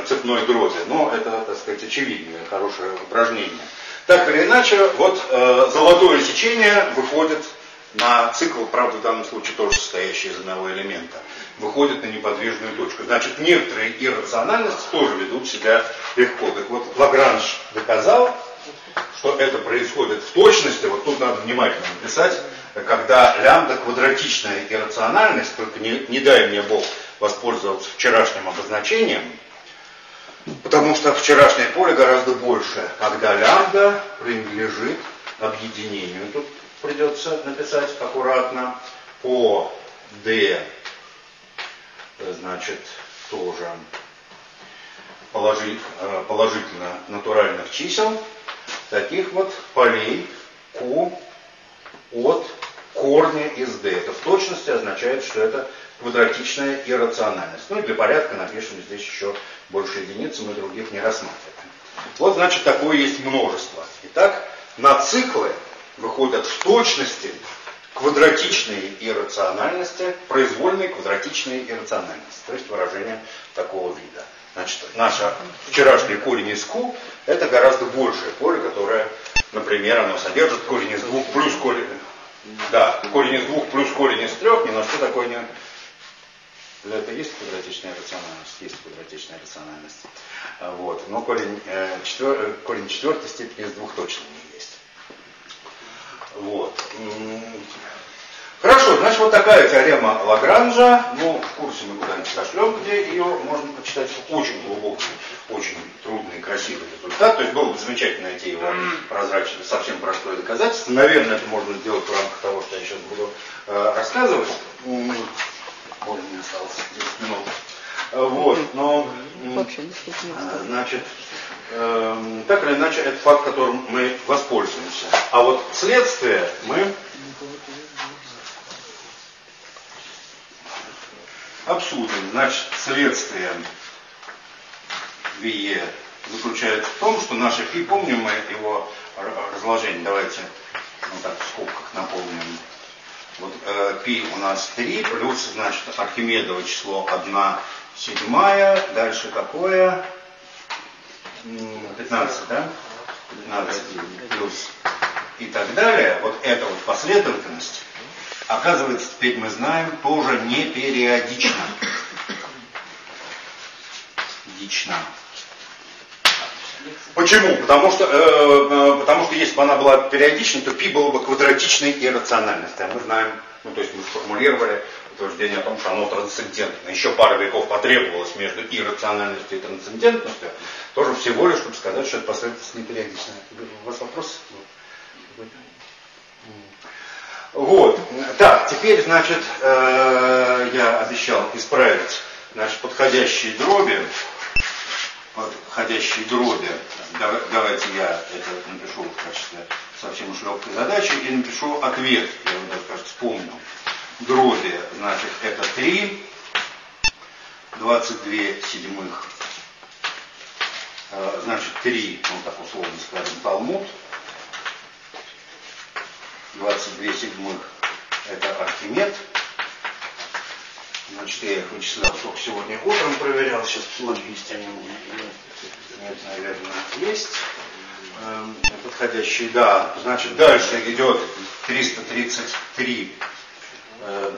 [SPEAKER 1] цепной дроби. Но это, так сказать, очевидное, хорошее упражнение. Так или иначе, вот э, золотое сечение выходит на цикл, правда, в данном случае тоже состоящий из одного элемента, выходит на неподвижную точку. Значит, некоторые иррациональности тоже ведут себя легко. Так вот, Лагранж доказал, что это происходит в точности, вот тут надо внимательно написать, когда лямбда квадратичная иррациональность, только не, не дай мне Бог воспользоваться вчерашним обозначением, потому что вчерашнее поле гораздо больше, когда лямбда принадлежит объединению. Тут придется написать аккуратно по d, значит, тоже э, положительно натуральных чисел, таких вот полей q от корня из d. Это в точности означает, что это квадратичная иррациональность. Ну и для порядка напишем здесь еще больше единицы, мы других не рассматриваем. Вот значит такое есть множество. Итак, на циклы выходят в точности квадратичные иррациональности, произвольные квадратичные иррациональности. То есть выражение такого вида. Значит, наша вчерашний корень из q это гораздо большее поле, которое, например, оно содержит корень из двух плюс корень, да, корень из двух плюс корень из трех, ни на что такое не, этого есть квадратичная рациональность? Есть квадратичная рациональность. Вот. Но корень, э, четвер... Э, корень четвертой степени из двух точно не есть. Вот. Хорошо, значит, вот такая теорема Лагранжа. Ну, в курсе мы куда-нибудь сошлем, где ее можно почитать. Очень глубокий, очень трудный, красивый результат. То есть было бы замечательно найти его прозрачно, совсем простое доказательство. Наверное, это можно сделать в рамках того, что я сейчас буду э, рассказывать боже, мне осталось 10 минут. Э, вот, но, э, значит, э, так или иначе, это факт, которым мы воспользуемся. А вот следствие мы обсудим. Значит, следствие ВИЕ заключается в том, что наше фи, помним мы его разложение, давайте вот так в скобках напомним. Вот э, у нас 3, плюс, значит, Архимедово число 1 седьмая, дальше какое? 15, да? 15 плюс и так далее. Вот эта вот последовательность, оказывается, теперь мы знаем, тоже не периодична. периодична. Почему? Потому что, э, потому что если бы она была периодичной, то π было бы квадратичной иррациональностью. А мы знаем, ну то есть мы сформулировали утверждение о том, что оно трансцендентно. Еще пара веков потребовалось между иррациональностью и трансцендентностью, тоже всего лишь, чтобы сказать, что это последовательность не периодичная. У вас вопрос? Вот. Так, теперь, значит, э, я обещал исправить значит, подходящие дроби. Подходящие дроби. Давайте я это напишу в качестве совсем уж легкой задачи и напишу ответ. Я его даже, кажется, помню. Дроби, значит, это 3, 22 седьмых, э, значит, 3, ну так условно скажем, Талмуд, 22 седьмых это Архимед. Значит, я их вычислял только сегодня утром проверял, сейчас посмотрю, есть они нет, наверное, есть. Эм, подходящий, да. Значит, дальше идет 333,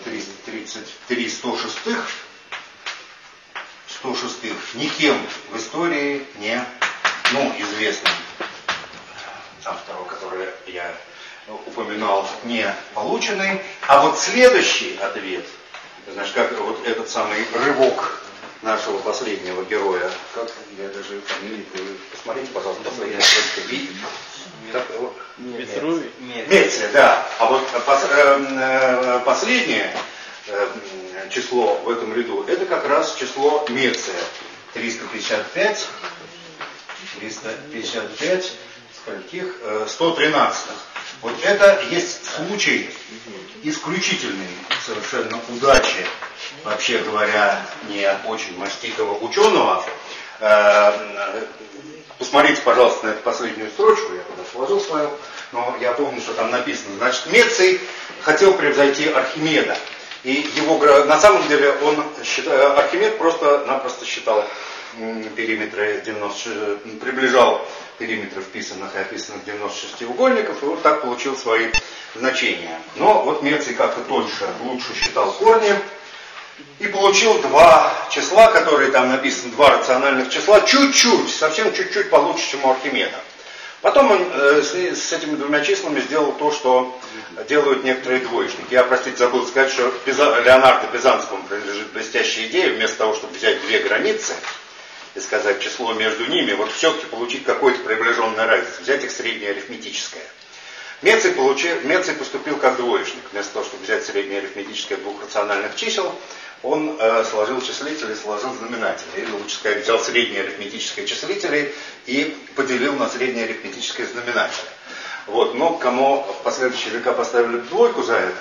[SPEAKER 1] 333 106 106 никем в истории не, ну, известным автору, который я упоминал, не полученный. А вот следующий ответ, значит, как вот этот самый рывок нашего последнего героя, как я даже фамилии, посмотрите, пожалуйста, строчка, видите?
[SPEAKER 2] Мецруй?
[SPEAKER 1] Меция, да. А вот э, э, последнее э, число в этом ряду, это как раз число Меция. 355, 355, скольких? 113. Вот это есть случай исключительной совершенно удачи, вообще говоря, не очень маститого ученого. Э, посмотрите, пожалуйста, на эту последнюю строчку, я туда сложил свою, но я помню, что там написано. Значит, Меций хотел превзойти Архимеда. И его, на самом деле, он, Архимед просто-напросто считал периметры 90, приближал периметры вписанных и описанных 96 угольников, и вот так получил свои значения. Но вот Мерций как-то тоньше, лучше считал корни, и получил два числа, которые там написаны, два рациональных числа, чуть-чуть, совсем чуть-чуть получше, чем у Архимеда. Потом он э, с, с этими двумя числами сделал то, что делают некоторые двоечники. Я, простите, забыл сказать, что Пиза, Леонардо Пизанскому принадлежит блестящая идея, вместо того, чтобы взять две границы, и сказать число между ними, вот все-таки получить какое-то приближенное равенство, взять их среднее арифметическое. Меций, получил, Меций поступил как двоечник. Вместо того, чтобы взять среднее арифметическое двух рациональных чисел, он э, сложил числители, сложил знаменатели. Или лучше сказать, взял среднее арифметическое числители и поделил на среднее арифметическое знаменатель. Вот, но кому в последующие века поставили двойку за это,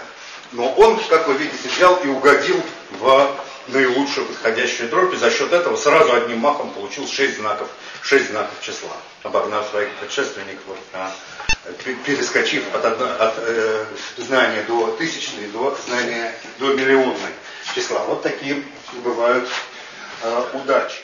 [SPEAKER 1] но он, как вы видите, взял и угодил в наилучшую подходящую дробь, и за счет этого сразу одним махом получил 6 знаков, 6 знаков числа, обогнав своих предшественников, а, перескочив от, одно, от э, знания до тысячной до знания до миллионной числа. Вот такие бывают э, удачи.